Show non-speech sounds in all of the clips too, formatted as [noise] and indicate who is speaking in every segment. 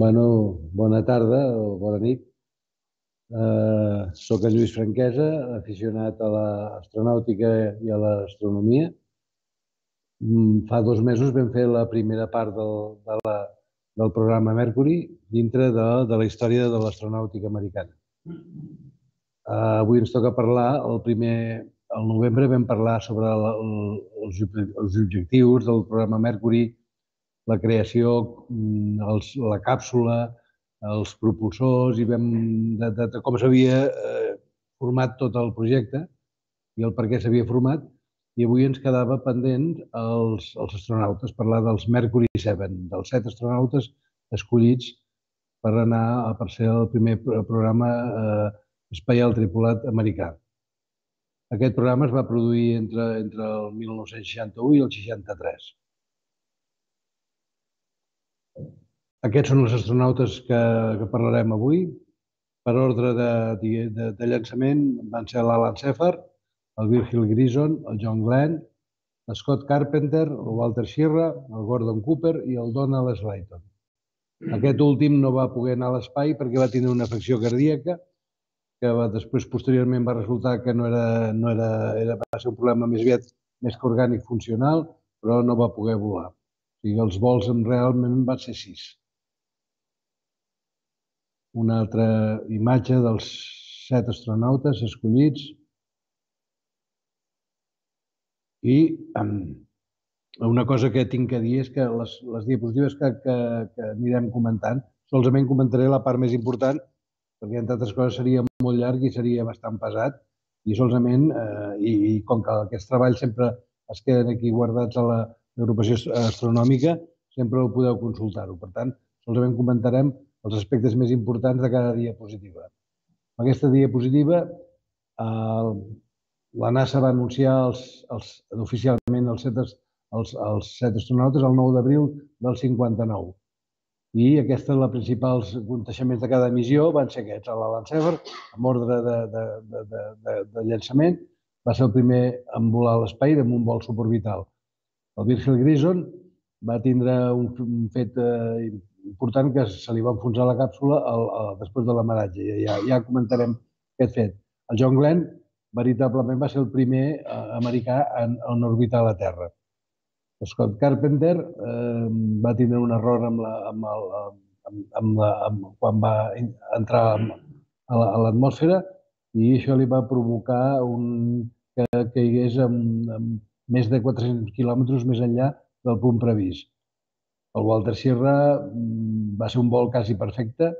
Speaker 1: Bueno, bona tarda o bona nit. Eh, soc en Lluís Franquesa, aficionat a l'astronàutica i a l'astronomia. Mm, Fa dos mesos vam fer la primera part del, de la, del programa Mercury dintre de, de la història de l'astronàutica americana. Eh, avui ens toca parlar, el primer, al novembre vam parlar sobre la, el, els, els objectius del programa Mercury, la creació, mm, els, la càpsula, els propulsors i vam, de, de, de com s'havia eh, format tot el projecte i el per què s'havia format. I avui ens quedava pendent els, els astronautes, parlar dels Mercury 7, dels set astronautes escollits per anar a per ser el primer programa eh, espaial tripulat americà. Aquest programa es va produir entre, entre el 1961 i el 63. Aquests són els astronautes que, que parlarem avui. Per ordre de, de, de llançament van ser l'Alan Shepard, el Virgil Grison, el John Glenn, Scott Carpenter, el Walter Schirra, el Gordon Cooper i el Donald Slayton. Aquest últim no va poder anar a l'espai perquè va tenir una afecció cardíaca que va, després posteriorment va resultar que no era, no era, era, va ser un problema més aviat més que orgànic funcional, però no va poder volar. O sigui, els vols realment van ser sis una altra imatge dels set astronautes escollits i una cosa que tinc a dir és que les, les diapositives que, que, que anirem comentant, solament comentaré la part més important, perquè entre altres coses seria molt llarg i seria bastant pesat, i solament, eh, i, i com que aquests treballs sempre es queden aquí guardats a l'agrupació astronòmica, sempre ho podeu consultar-ho. Per tant, solament comentarem els aspectes més importants de cada diapositiva. En aquesta diapositiva, eh, la NASA va anunciar els, els, oficialment els set, els, els set astronautes el 9 d'abril del 59. I aquesta, la principals conteixements de cada missió van ser aquests. L'Alan Shepard, amb ordre de, de, de, de, de, de llançament, va ser el primer en volar a l'espai amb un vol suborbital. El Virgil Grison va tindre un, un fet eh, important que se li va enfonsar la càpsula el, el, després de l'amaratge. Ja, ja comentarem aquest fet. El John Glenn veritablement va ser el primer eh, americà en, en orbitar la Terra. Scott Carpenter eh, va tindre un error amb la, amb el, amb, amb la, amb, quan va entrar a l'atmosfera i això li va provocar un, que caigués amb, amb més de 400 quilòmetres més enllà del punt previst. El Walter Sierra mm, va ser un vol quasi perfecte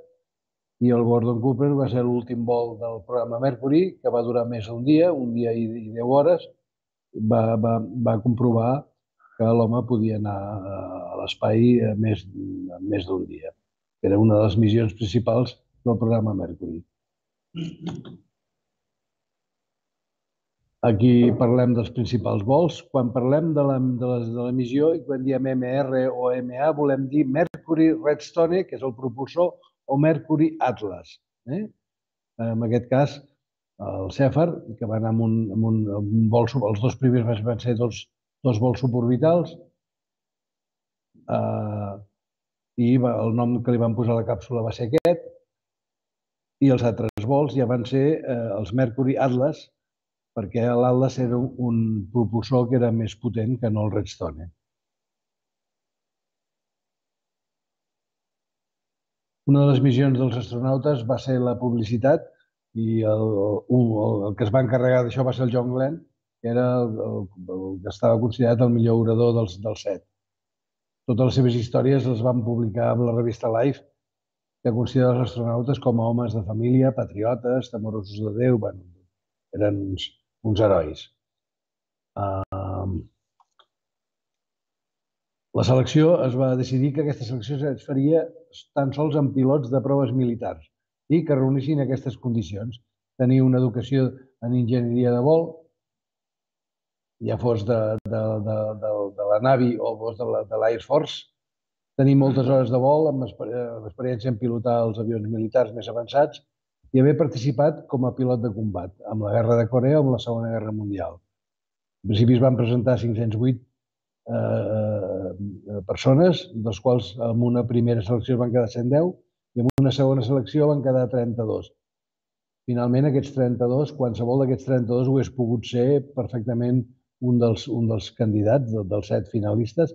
Speaker 1: i el Gordon Cooper va ser l'últim vol del programa Mercury, que va durar més d'un dia, un dia i, i 10 hores. Va, va, va comprovar que l'home podia anar a l'espai més, més d'un dia. Era una de les missions principals del programa Mercury. Aquí parlem dels principals vols. Quan parlem de la, de la, de la missió i quan diem MR o MA, volem dir Mercury Redstone, que és el propulsor, o Mercury Atlas. Eh? En aquest cas, el Cefar, que va anar amb un, amb un, amb un vol, els dos primers van ser dos, dos vols suborbitals, eh, i va, el nom que li van posar a la càpsula va ser aquest, i els altres vols ja van ser eh, els Mercury Atlas, perquè l'Atlas era un propulsor que era més potent que no el Redstone. Una de les missions dels astronautes va ser la publicitat i el, el, el que es va encarregar d'això va ser el John Glenn, que era el, el, el que estava considerat el millor orador dels, dels set. Totes les seves històries les van publicar amb la revista Life, que considera els astronautes com a homes de família, patriotes, temorosos de Déu, bueno, eren uns, uns herois. Uh, la selecció es va decidir que aquesta selecció es faria tan sols amb pilots de proves militars i que reunissin aquestes condicions. Tenir una educació en enginyeria de vol, ja fos de, de, de, de, de la Navy o fos de l'Air Force, tenir moltes hores de vol amb experiència en pilotar els avions militars més avançats i haver participat com a pilot de combat amb la Guerra de Corea o amb la Segona Guerra Mundial. En principi es van presentar 508 eh, eh, persones, dels quals en una primera selecció van quedar 110 i en una segona selecció van quedar 32. Finalment, aquests 32, qualsevol d'aquests 32 ho hagués pogut ser perfectament un dels, un dels candidats, dels set finalistes,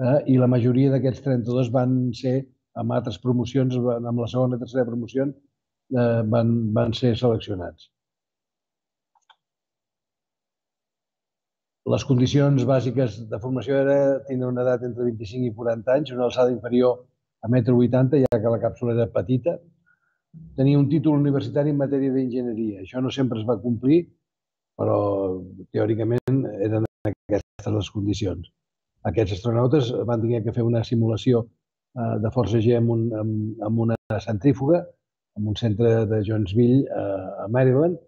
Speaker 1: eh, i la majoria d'aquests 32 van ser amb altres promocions, amb la segona i tercera promoció, eh, van, van ser seleccionats. Les condicions bàsiques de formació era tindre una edat entre 25 i 40 anys, una alçada inferior a 1,80 m, ja que la càpsula era petita, tenir un títol universitari en matèria d'enginyeria. Això no sempre es va complir, però teòricament eren aquestes les condicions. Aquests astronautes van tenir que fer una simulació eh, de força G amb, un, amb, amb una centrífuga, en un centre de Jonesville, a Maryland,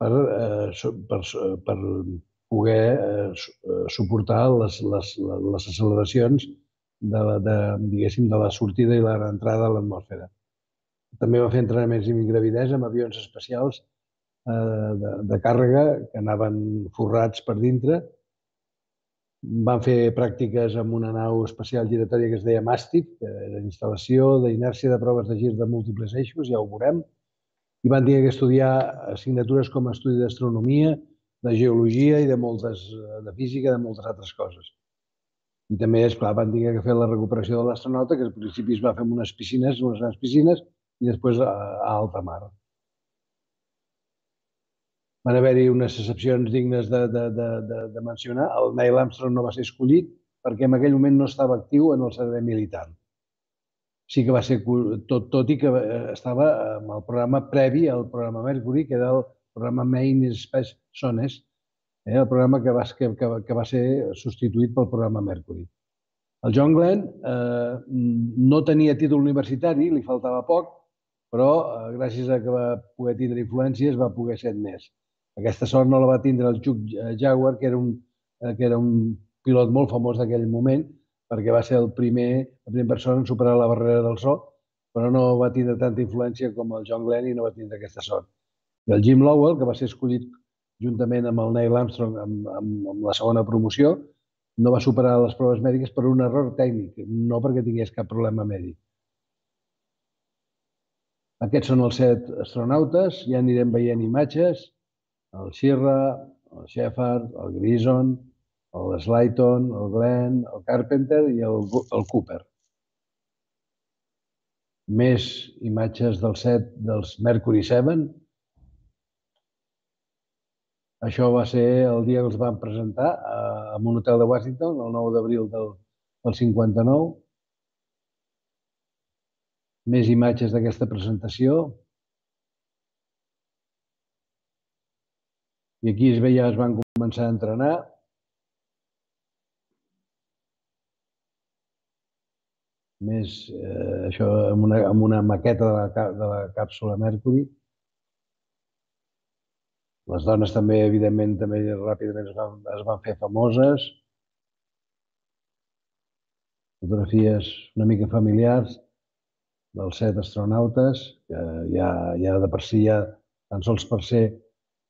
Speaker 1: per, eh, per, per poder eh, eh, suportar les, les, les acceleracions de, la, de, diguéssim, de la sortida i l'entrada a l'atmosfera. També va fer entrenaments i gravidesa amb avions especials eh, de, de càrrega que anaven forrats per dintre. Van fer pràctiques amb una nau espacial giratòria que es deia Màstic, que era instal·lació d'inèrcia de proves de gir de múltiples eixos, ja ho veurem. I van tenir que estudiar assignatures com estudi d'astronomia, de geologia i de moltes, de física, de moltes altres coses. I també, és clar, van tenir que fer la recuperació de l'astronauta, que al principi es va fer en unes piscines, unes grans piscines, i després a, a alta mar. Van haver-hi unes excepcions dignes de, de, de, de, de mencionar. El Neil Armstrong no va ser escollit perquè en aquell moment no estava actiu en el servei militar. Sí que va ser, tot, tot i que eh, estava en el programa previ al programa Mercury, que era el programa Main Space Sones, eh, el programa que va, que, que, que va ser substituït pel programa Mercury. El John Glenn eh, no tenia títol universitari, li faltava poc, però eh, gràcies a que va poder tindre influències va poder ser admès. Aquesta sort no la va tindre el Chuck Jaguar, que era un, eh, que era un pilot molt famós d'aquell moment, perquè va ser el primer, la primera persona en superar la barrera del so, però no va tindre tanta influència com el John Glenn i no va tindre aquesta sort. I el Jim Lowell, que va ser escollit juntament amb el Neil Armstrong amb, amb, amb la segona promoció, no va superar les proves mèdiques per un error tècnic, no perquè tingués cap problema mèdic. Aquests són els set astronautes, ja anirem veient imatges, el Shirra, el Shepard, el Grison, el Slayton, el Glenn, el Carpenter i el, el Cooper. Més imatges del set dels Mercury 7, això va ser el dia que els van presentar a, un hotel de Washington, el 9 d'abril del, del 59. Més imatges d'aquesta presentació. I aquí es veia, es van començar a entrenar. Més eh, això amb una, amb una maqueta de la, de la càpsula Mercury. Les dones també, evidentment, també ràpidament es van, es van fer famoses. Fotografies una mica familiars dels set astronautes, que ja, ja de per si ja, tan sols per ser,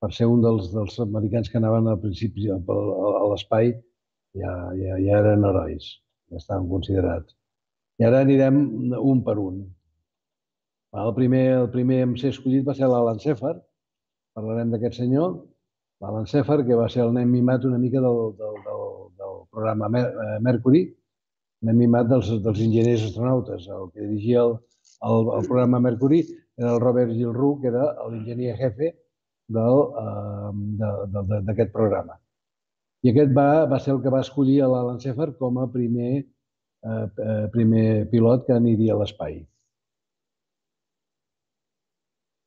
Speaker 1: per ser un dels, dels americans que anaven al principi a, a l'espai, ja, ja, ja eren herois, ja estaven considerats. I ara anirem un per un. El primer, el primer en ser escollit va ser l'Alan Sefard, parlarem d'aquest senyor, l'Alan Sefer, que va ser el nen mimat una mica del, del, del, del programa eh, Mercury, nen mimat dels, dels enginyers astronautes. El que dirigia el, el, el programa Mercury era el Robert Gilroux, que era l'enginyer jefe d'aquest de, de, programa. I aquest va, va ser el que va escollir l'Alan Sefer com a primer, eh, eh primer pilot que aniria a l'espai.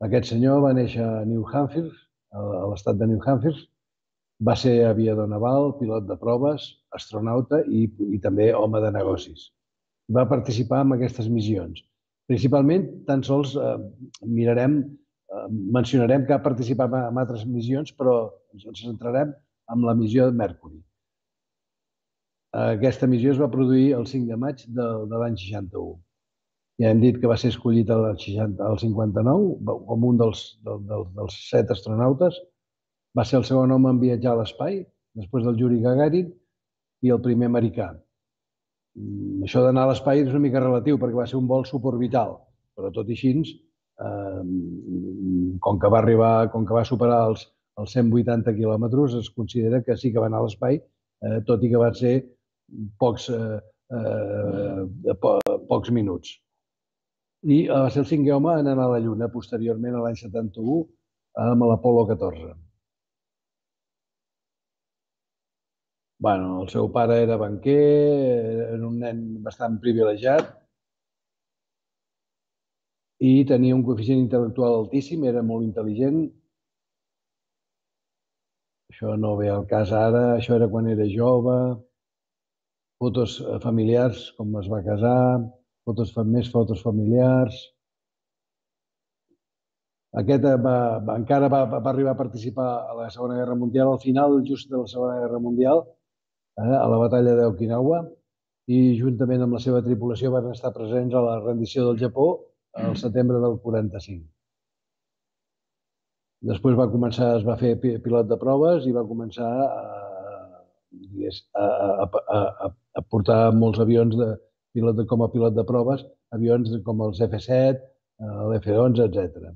Speaker 1: Aquest senyor va néixer a New Hampshire, a l'estat de New Hampshire, va ser aviador naval, pilot de proves, astronauta i, i també home de negocis. Va participar en aquestes missions. Principalment, tan sols eh, mirarem, mencionarem que ha participat en altres missions, però ens centrarem en la missió de Mercury. Aquesta missió es va produir el 5 de maig de, de l'any 61. Ja hem dit que va ser escollit al, 60, al 59 com un dels, dels, dels set astronautes. Va ser el segon home en viatjar a l'espai, després del Yuri Gagarin, i el primer americà. Mm, això d'anar a l'espai és una mica relatiu perquè va ser un vol suborbital, però tot i així, com que va arribar, com que va superar els, els 180 quilòmetres, es considera que sí que va anar a l'espai, eh, tot i que van ser pocs, eh, eh, po pocs minuts. I va ser el cinquè home en anar a la Lluna, posteriorment a l'any 71, amb l'Apolo 14. bueno, el seu pare era banquer, era un nen bastant privilegiat i tenia un coeficient intel·lectual altíssim, era molt intel·ligent. Això no ve al cas ara, això era quan era jove. Fotos familiars, com es va casar, fotos, més fotos familiars. Aquest va, va, encara va, va arribar a participar a la Segona Guerra Mundial, al final just de la Segona Guerra Mundial, eh, a la batalla d'Okinawa i juntament amb la seva tripulació van estar presents a la rendició del Japó al setembre del 45. Després va començar, es va fer pilot de proves i va començar a, a, a, a, a portar molts avions de pilot de, com a pilot de proves, avions com els F-7, l'F-11, etc.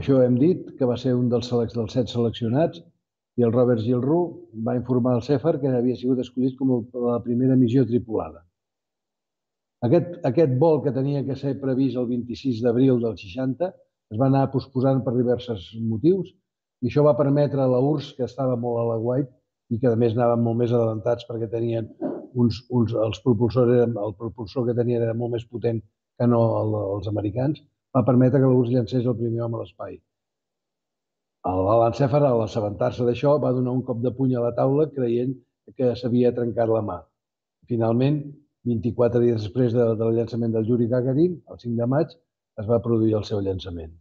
Speaker 1: Això hem dit que va ser un dels, dels set seleccionats i el Robert Gilroux va informar al Cefar que havia sigut escollit com la primera missió tripulada. Aquest, aquest vol que tenia que ser previst el 26 d'abril del 60 es va anar posposant per diversos motius i això va permetre a la URSS, que estava molt a la guait i que a més anaven molt més adelantats perquè tenien uns, uns, els propulsors, eren, el propulsor que tenien era molt més potent que no el, els americans, va permetre que la URSS llancés el primer home a l'espai. L'Alan a l'assabentar-se d'això, va donar un cop de puny a la taula creient que s'havia trencat la mà. Finalment, 24 dies després de, del llançament del Yuri Gagarin, el 5 de maig, es va produir el seu llançament.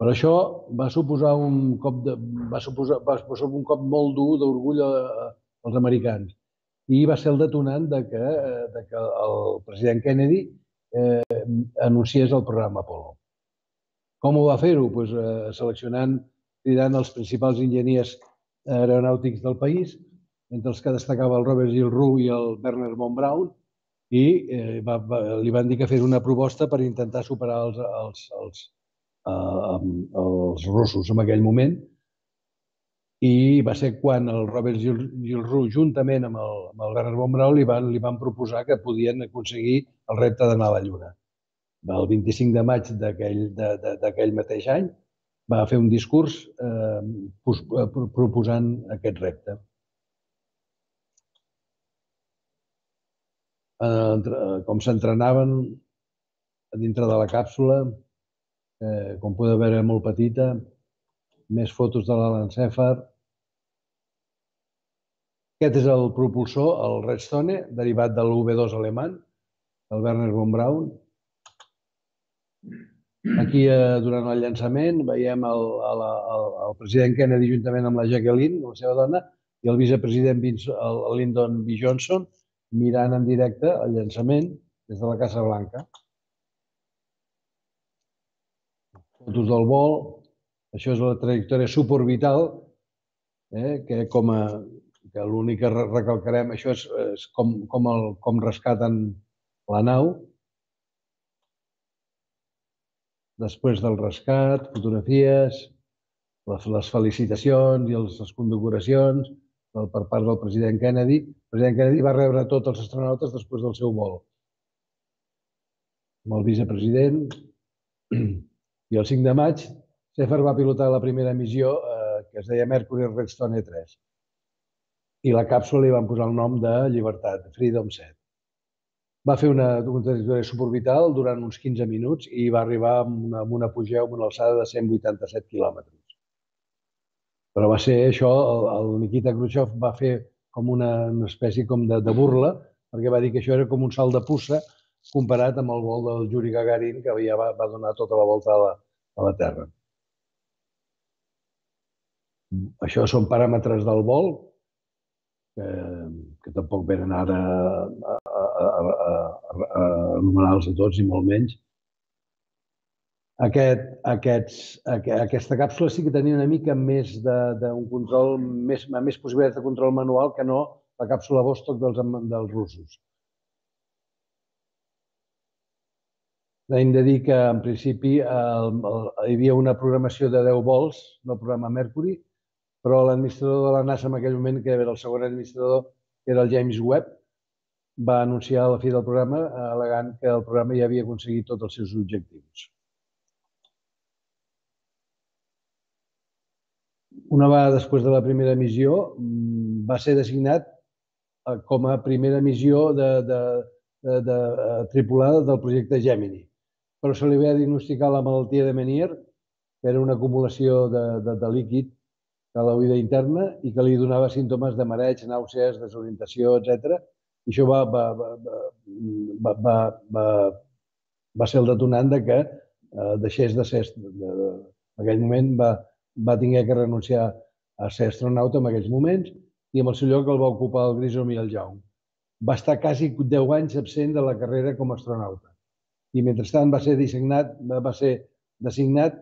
Speaker 1: Però això va suposar un cop, de, va suposar, va suposar un cop molt dur d'orgull als americans i va ser el detonant de que, de que el president Kennedy eh, anunciés el programa Apollo. Com ho va fer-ho? Pues, eh, seleccionant, cridant els principals enginyers aeronàutics del país, entre els que destacava el Robert Gilroux i el Werner von Braun, i eh, va, va, li van dir que fes una proposta per intentar superar els, els, els, uh, els russos en aquell moment. I va ser quan el Robert Gilroux, juntament amb el, amb el Werner von Braun, li van, li van proposar que podien aconseguir el repte d'anar a la Lluna el 25 de maig d'aquell mateix any, va fer un discurs eh, eh proposant aquest repte. Eh, com s'entrenaven dintre de la càpsula, eh, com podeu veure, molt petita, més fotos de l'Alancèfar. Aquest és el propulsor, el Redstone, derivat de l'UV2 alemany, el Werner von Braun, Aquí, eh, durant el llançament, veiem el, el, el, el president Kennedy juntament amb la Jacqueline, la seva dona, i el vicepresident Vince, el Lyndon B. Johnson mirant en directe el llançament des de la Casa Blanca. Fotos del vol. Això és la trajectòria suborbital, eh, que com a, que l'únic que recalcarem, això és, és com, com, el, com rescaten la nau, després del rescat, fotografies, les, les felicitacions i les, les condecoracions per part del president Kennedy. El president Kennedy va rebre tots els astronautes després del seu vol. Amb el vicepresident. [clears throat] I el 5 de maig, Sefer va pilotar la primera missió eh, que es deia Mercury Redstone 3. I la càpsula li van posar el nom de Llibertat, Freedom 7 va fer una, una trajectòria suborbital durant uns 15 minuts i va arribar amb una, amb una pujada, amb una alçada de 187 quilòmetres. Però va ser això, el, el Nikita Khrushchev va fer com una, una espècie com de, de burla, perquè va dir que això era com un salt de puça comparat amb el vol del Yuri Gagarin, que havia, va, va donar tota la volta a la, a la Terra. Això són paràmetres del vol, que, que tampoc venen ara a, a, a, a anomenar-los a tots, i molt menys. Aquest, aquests, aquesta càpsula sí que tenia una mica més d'un control, més, més possibilitats de control manual que no la càpsula Vostok dels, dels russos. Hem de dir que, en principi, el, el, hi havia una programació de 10 vols del programa Mercury, però l'administrador de la NASA en aquell moment, que era el segon administrador, que era el James Webb, va anunciar a la fi del programa al·legant que el programa ja havia aconseguit tots els seus objectius. Una vegada després de la primera missió, mm, va ser designat eh, com a primera missió de, de, de, de, de tripulada del projecte Gemini però se li va diagnosticar la malaltia de Menier, que era una acumulació de, de, de líquid a l'oïda interna i que li donava símptomes de mareig, nàusees, desorientació, etc. I això va, va, va, va, va, va, va ser el detonant de que eh, deixés de ser... De, de, en aquell moment va, va tenir que renunciar a ser astronauta en aquells moments i amb el seu lloc el va ocupar el Grissom i el Jaume. Va estar quasi 10 anys absent de la carrera com a astronauta i mentrestant va ser designat, va ser designat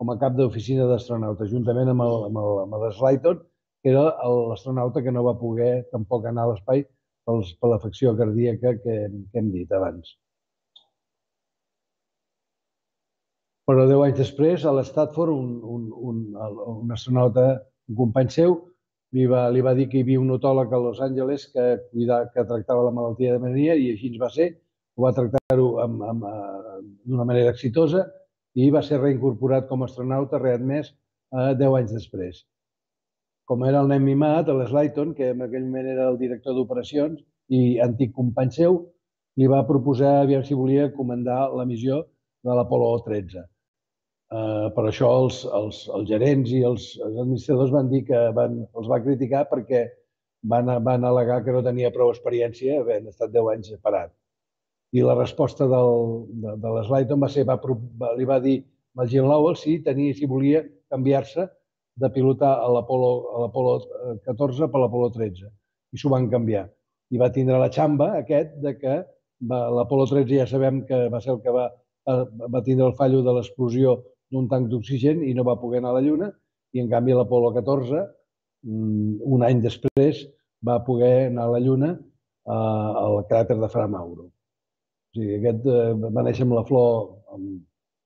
Speaker 1: com a cap d'oficina d'astronauta, juntament amb el, amb el, amb el que era l'astronauta que no va poder tampoc anar a l'espai per l'afecció cardíaca que, que hem dit abans. Però deu anys després, a l'Statford, un, un, un, un astronauta, un company seu, li va, li va dir que hi havia un otòleg a Los Angeles que, cuida, que tractava la malaltia de Menia i així va ser ho va tractar-ho d'una manera exitosa i va ser reincorporat com a astronauta readmès eh, 10 anys després. Com era el nen mimat, l'Slayton, que en aquell moment era el director d'operacions i antic company seu, li va proposar aviam si volia comandar la missió de l'Apolo 13. Uh, per això els, els, els gerents i els, els administradors van dir que van, els va criticar perquè van, van al·legar que no tenia prou experiència, havent estat 10 anys parat. I la resposta del, de, de l'Slayton va ser, va, va, li va dir a Jim Lowell si tenia, si volia canviar-se de pilotar a l'Apolo 14 per l'Apolo 13. I s'ho van canviar. I va tindre la xamba aquest de que l'Apolo 13 ja sabem que va ser el que va, eh, va tindre el fallo de l'explosió d'un tanc d'oxigen i no va poder anar a la Lluna. I en canvi l'Apolo 14, mm, un any després, va poder anar a la Lluna eh, al cràter de Fra Mauro. O sigui, aquest eh, va néixer amb la flor, amb,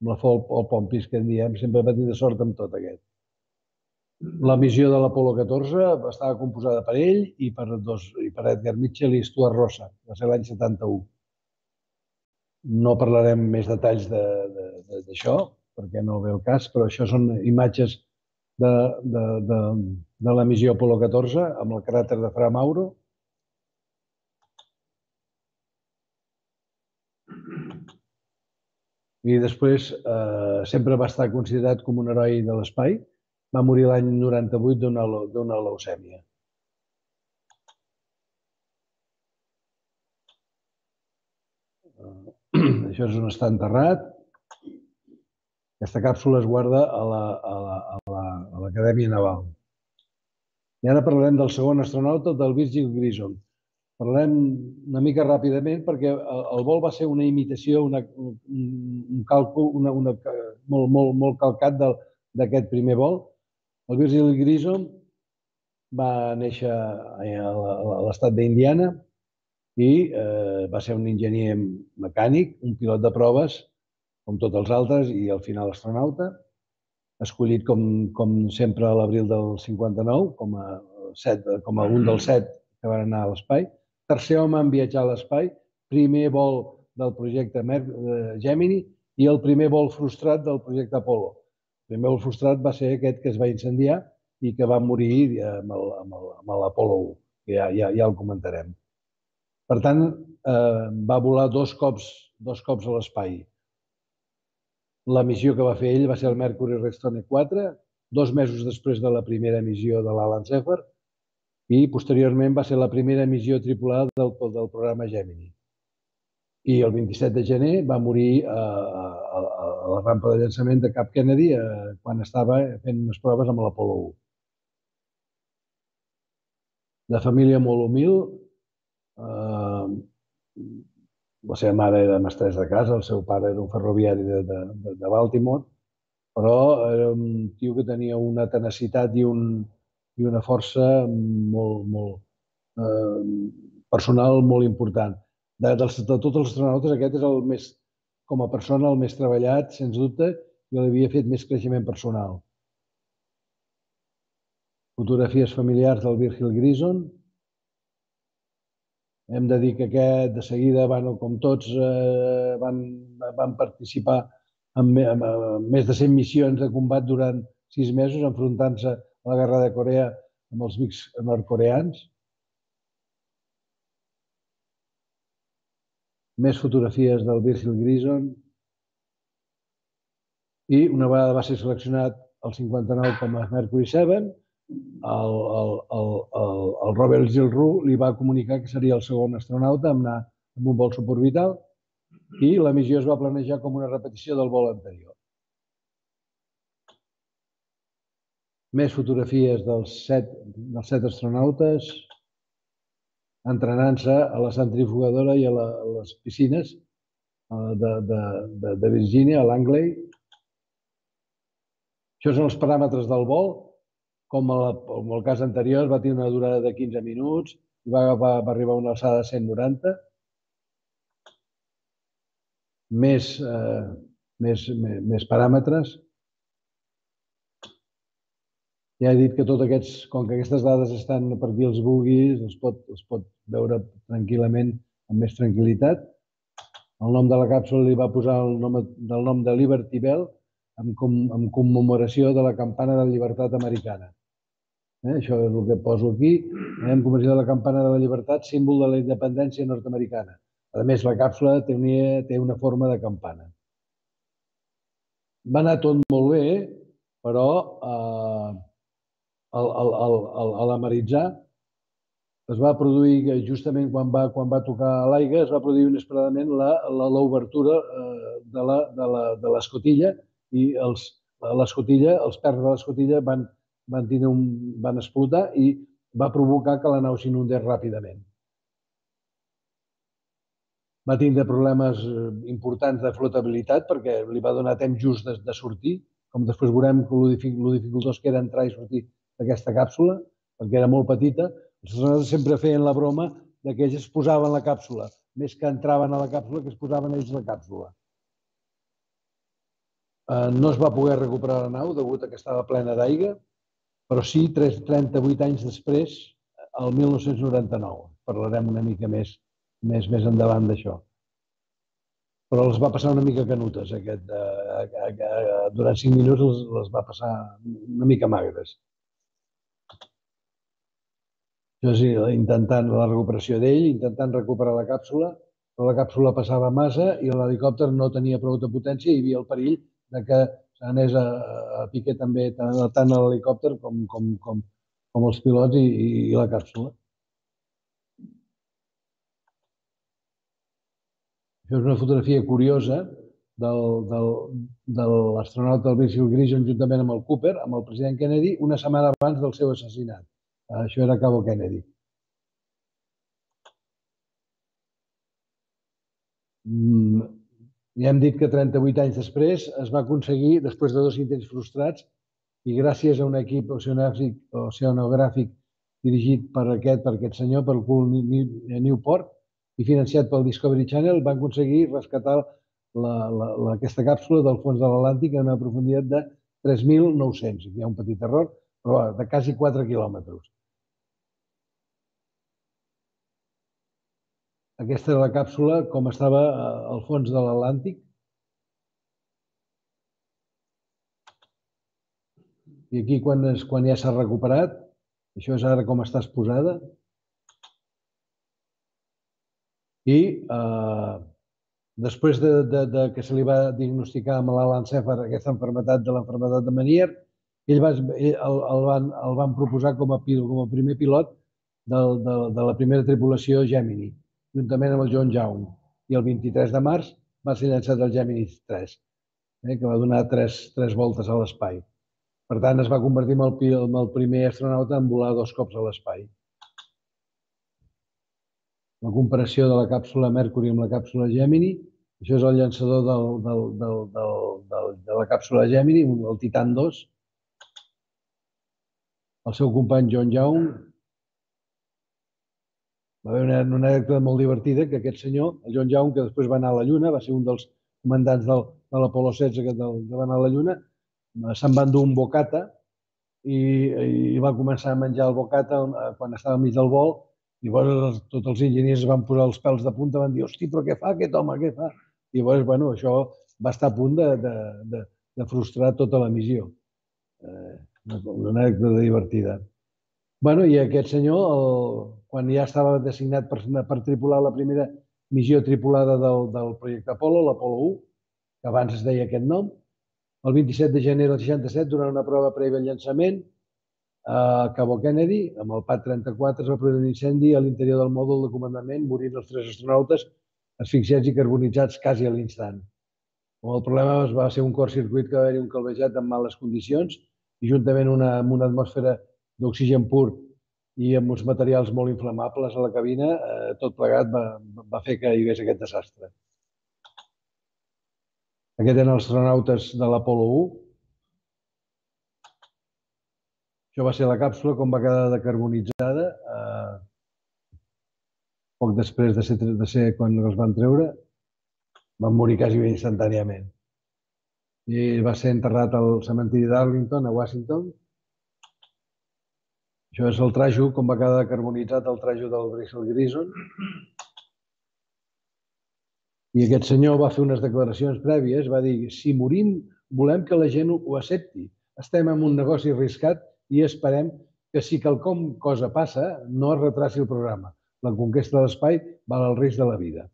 Speaker 1: amb la flor o pompis que en diem, sempre va tenir sort amb tot aquest. La missió de l'Apolo 14 estava composada per ell i per, dos, i per Edgar Mitchell i Stuart Rossa, va ser l'any 71. No parlarem més detalls d'això, de, de, perquè no ve el cas, però això són imatges de, de, de, de la missió Apolo 14 amb el cràter de Fra Mauro, i després eh, sempre va estar considerat com un heroi de l'espai. Va morir l'any 98 d'una leucèmia. Uh, [clears throat] això és on està enterrat. Aquesta càpsula es guarda a l'Acadèmia la, la, Naval. I ara parlarem del segon astronauta, del Virgil Grissom. Parlem una mica ràpidament perquè el vol va ser una imitació, una, un càlcul una, una, molt, molt, molt calcat d'aquest primer vol. El Virgil Grissom va néixer a l'estat d'Indiana i eh, va ser un enginyer mecànic, un pilot de proves, com tots els altres, i al final astronauta, escollit com, com sempre a l'abril del 59, com a, set, com a un dels set que van anar a l'espai tercer home en viatjar a l'espai, primer vol del projecte Gemini i el primer vol frustrat del projecte Apollo. El primer vol frustrat va ser aquest que es va incendiar i que va morir amb l'Apollo 1, que ja, ja, ja el comentarem. Per tant, eh, va volar dos cops, dos cops a l'espai. La missió que va fer ell va ser el Mercury Redstone 4, dos mesos després de la primera missió de l'Alan Shepard, i posteriorment va ser la primera missió tripulada del, del programa Gemini. I el 27 de gener va morir a, a, a la rampa de llançament de Cap Kennedy a, eh, quan estava fent unes proves amb l'Apolo 1. De família molt humil, eh, la seva mare era mestressa de casa, el seu pare era un ferroviari de, de, de Baltimore, però era un tio que tenia una tenacitat i, un, i una força molt, molt eh, personal molt important. De, de, de tots els astronautes, aquest és el més, com a persona, el més treballat, sens dubte, i l'havia fet més creixement personal. Fotografies familiars del Virgil Grison, hem de dir que aquest, de seguida, bueno, com tots, eh, van, van participar en, en, en més de 100 missions de combat durant sis mesos, enfrontant-se a la guerra de Corea amb els mics nord-coreans. Més fotografies del Virgil Grison. I una vegada va ser seleccionat el 59 com a Mercury 7, el, el, el, el, el Robert Gilroux li va comunicar que seria el segon astronauta en anar amb un vol suborbital i la missió es va planejar com una repetició del vol anterior. Més fotografies dels set, dels set astronautes entrenant-se a la centrifugadora i a, la, a les piscines eh, de, de, de, de Virgínia, a Langley. Això són els paràmetres del vol com, la, com el cas anterior, va tenir una durada de 15 minuts i va, va, va arribar a una alçada de 190. Més, eh, més, més, més paràmetres. Ja he dit que tots aquests, com que aquestes dades estan per qui els vulguis, els pot, els pot veure tranquil·lament, amb més tranquil·litat. El nom de la càpsula li va posar el nom del nom de Liberty Bell en, com, en commemoració de la campana de llibertat americana. Eh? Això és el que poso aquí. Hem convertit la campana de la llibertat, símbol de la independència nord-americana. A més, la càpsula tenia, té una forma de campana. Va anar tot molt bé, però eh, a l'amaritzar es va produir, justament quan va, quan va tocar l'aigua, es va produir inesperadament l'obertura eh, de l'escotilla i els, l'escotilla, els perns de l'escotilla van, van, tindre un, van explotar i va provocar que la nau s'inundés ràpidament. Va tindre problemes eh, importants de flotabilitat perquè li va donar temps just de, de sortir, com després veurem que el dificultós que era entrar i sortir d'aquesta càpsula, perquè era molt petita. Astronautes sempre feien la broma de que ells es posaven la càpsula, més que entraven a la càpsula que es posaven ells la càpsula. Eh, no es va poder recuperar la nau degut a que estava plena d'aigua però sí 38 anys després, el 1999. Parlarem una mica més, més, més endavant d'això. Però els va passar una mica canutes, aquest, eh, eh, durant 5 minuts les, les va passar una mica magres. Això sí, intentant la recuperació d'ell, intentant recuperar la càpsula, però la càpsula passava massa i l'helicòpter no tenia prou de potència i hi havia el perill de que anés a, a piqué també tant, tant l'helicòpter com, com, com, com els pilots i, i, la càpsula. Això és una fotografia curiosa del, del, de l'astronauta Virgil Grison juntament amb el Cooper, amb el president Kennedy, una setmana abans del seu assassinat. Això era Cabo Kennedy. Mm, ja hem dit que 38 anys després es va aconseguir, després de dos intents frustrats, i gràcies a un equip oceanogràfic, oceanogràfic dirigit per aquest, per aquest senyor, per Cool Newport, i financiat pel Discovery Channel, van aconseguir rescatar la, la, la, aquesta càpsula del fons de l'Atlàntic a una profunditat de 3.900. Hi ha un petit error, però de quasi 4 quilòmetres. Aquesta era la càpsula com estava eh, al fons de l'Atlàntic. I aquí, quan, és, quan ja s'ha recuperat, això és ara com està exposada. I eh, després de, de, de que se li va diagnosticar amb l'Alancèfar aquesta enfermetat de l'enfermetat de Menier, ell va, el, el, van, el van proposar com a, com a primer pilot del, de, de la primera tripulació Gemini juntament amb el John Young. I el 23 de març va ser llançat el Gemini 3, eh, que va donar tres, tres voltes a l'espai. Per tant, es va convertir en el, en el primer astronauta en volar dos cops a l'espai. la comparació de la càpsula Mercury amb la càpsula Gemini. Això és el llançador del, del, del, del, del, de la càpsula Gemini, el Titan 2. El seu company John Young va haver una, una anècdota molt divertida que aquest senyor, el John Young, que després va anar a la Lluna, va ser un dels comandants del, de l'Apolo 16 que, del, que va anar a la Lluna, se'n va endur un bocata i, i va començar a menjar el bocata eh, quan estava mig del vol i llavors tots els enginyers van posar els pèls de punta, van dir, hosti, però què fa aquest home, què fa? I llavors, bueno, això va estar a punt de, de, de, de frustrar tota la missió. Eh, una anècdota divertida. Bueno, i aquest senyor, el, quan ja estava designat per, per tripular la primera missió tripulada del, del projecte Apolo, l'Apolo 1, que abans es deia aquest nom, el 27 de gener del 67, durant una prova prèvia al llançament, a Cabo Kennedy, amb el PAT 34, es va produir un incendi a l'interior del mòdul de comandament, morint els tres astronautes asfixiats i carbonitzats quasi a l'instant. El problema va ser un cort-circuit que va haver-hi un calvejat en males condicions i juntament una, amb una atmosfera d'oxigen pur i amb uns materials molt inflamables a la cabina, eh, tot plegat va, va fer que hi hagués aquest desastre. Aquests eren els astronautes de l'Apolo 1, Això va ser la càpsula com va quedar decarbonitzada eh, poc després de ser, de ser quan els van treure. Van morir quasi instantàniament. I va ser enterrat al cementiri d'Arlington, a Washington. Això és el trajo, com va quedar decarbonitzat el trajo del Bristol Grison. I aquest senyor va fer unes declaracions prèvies, va dir, si morim, volem que la gent ho accepti. Estem en un negoci arriscat i esperem que si quelcom cosa passa, no es retraci el programa. La conquesta de l'espai val el risc de la vida.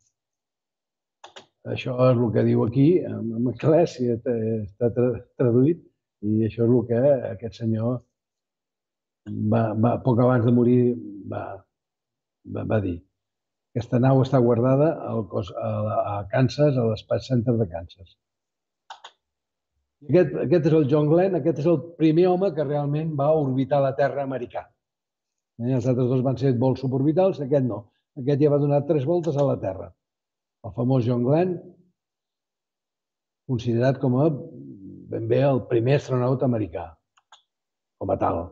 Speaker 1: Això és el que diu aquí, en anglès, està traduït, i això és el que aquest senyor va, va, poc abans de morir va, va, va dir. Aquesta nau està guardada al a, a Kansas, a l'Espai Center de Kansas. Aquest, aquest és el John Glenn, aquest és el primer home que realment va orbitar la Terra americà. Eh? Els altres dos van ser vols suborbitals, aquest no. Aquest ja va donar tres voltes a la Terra. El famós John Glenn, considerat com a ben bé el primer astronauta americà, com a tal,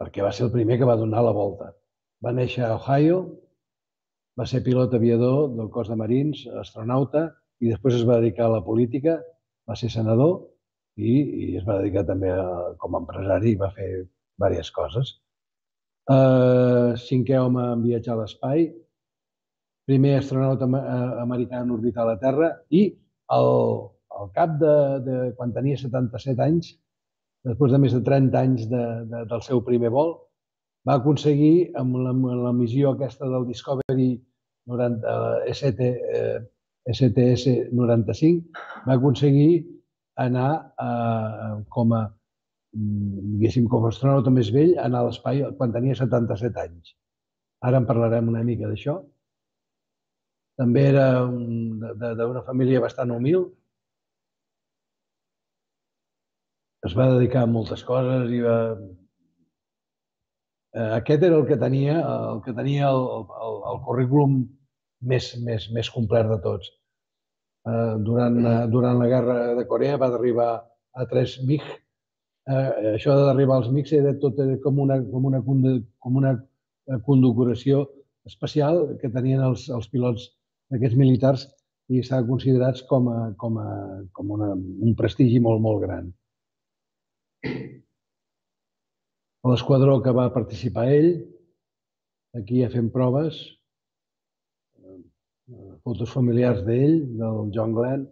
Speaker 1: perquè va ser el primer que va donar la volta. Va néixer a Ohio, va ser pilot aviador del cos de marins, astronauta, i després es va dedicar a la política, va ser senador i, i es va dedicar també a, com a empresari i va fer diverses coses. Uh, cinquè home en viatjar a l'espai, primer astronauta americà en orbitar la Terra i al, al cap de, de quan tenia 77 anys, després de més de 30 anys de, de, del seu primer vol, va aconseguir amb la, amb la missió aquesta del Discovery 90, ST, eh, STS 95, va aconseguir anar eh, com a, mm, diguéssim, com a astronauta més vell, anar a l'espai quan tenia 77 anys. Ara en parlarem una mica d'això. També era d'una família bastant humil. Es va dedicar a moltes coses i va... Eh, aquest era el que tenia el, que tenia el, el, el currículum més, més, més complet de tots eh, durant, eh, durant la guerra de Corea va derribar a tres MiG. Eh, això de derribar els MiGs era tot com una, com una, com una eh, condecoració especial que tenien els, els pilots d'aquests militars i estaven considerats com, a, com, a, com una, un prestigi molt, molt gran. L'esquadró que va participar ell, aquí ja fem proves, fotos familiars d'ell, del John Glenn,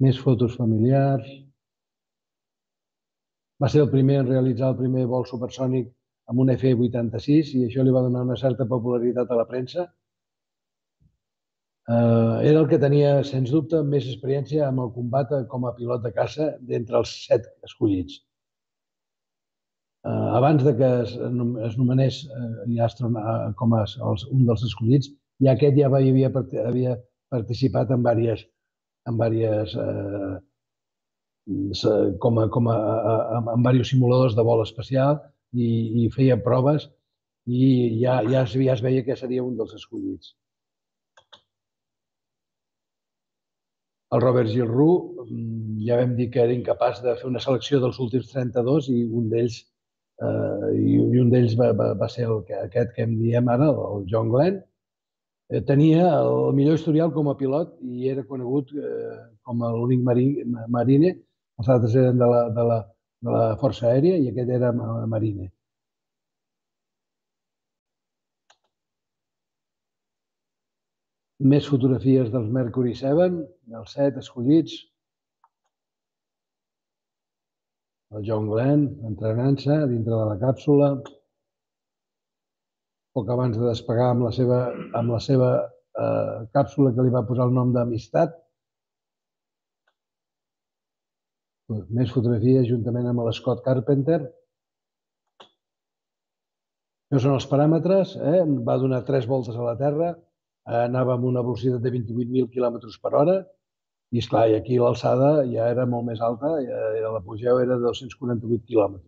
Speaker 1: més fotos familiars. Va ser el primer en realitzar el primer vol supersònic amb un F-86 i això li va donar una certa popularitat a la premsa. Eh, era el que tenia, sens dubte, més experiència amb el combat com a pilot de caça d'entre els set escollits. Eh, abans de que es, es nomenés eh, ja com a, els, un dels escollits, i aquest ja havia, havia participat en diverses, en diverses eh, com a, com a, en diversos simuladors de vol espacial i, i feia proves i ja, ja, es, ja es veia que seria un dels escollits. El Robert Gilroux mm, ja vam dir que era incapaç de fer una selecció dels últims 32 i un d'ells eh, i, un d'ells va, va, va ser el, aquest que em diem ara, el John Glenn. Eh, tenia el millor historial com a pilot i era conegut eh, com l'únic marine. Els altres eren de la, de, la, de la Força Aèria i aquest era marine. Més fotografies dels Mercury 7, els set escollits. El John Glenn entrenant-se dintre de la càpsula. Poc abans de despegar amb la seva, amb la seva eh, càpsula que li va posar el nom d'Amistat. Més fotografies juntament amb l'Scott Carpenter. Això són els paràmetres. Eh? Va donar tres voltes a la Terra anava amb una velocitat de 28.000 km per hora i, esclar, i aquí l'alçada ja era molt més alta, ja, l'apogeu era de 248 km.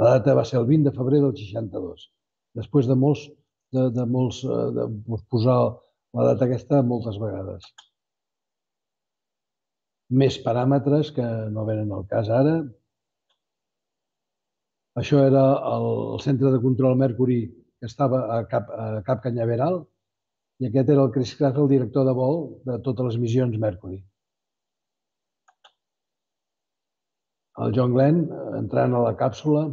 Speaker 1: La data va ser el 20 de febrer del 62, després de molts, de, de molts, eh, de posar la data aquesta moltes vegades. Més paràmetres que no venen al cas ara. Això era el centre de control Mercury que estava a Cap, a Cap Canyaveral, i aquest era el Chris Kraft, el director de vol de totes les missions Mercury. El John Glenn entrant a la càpsula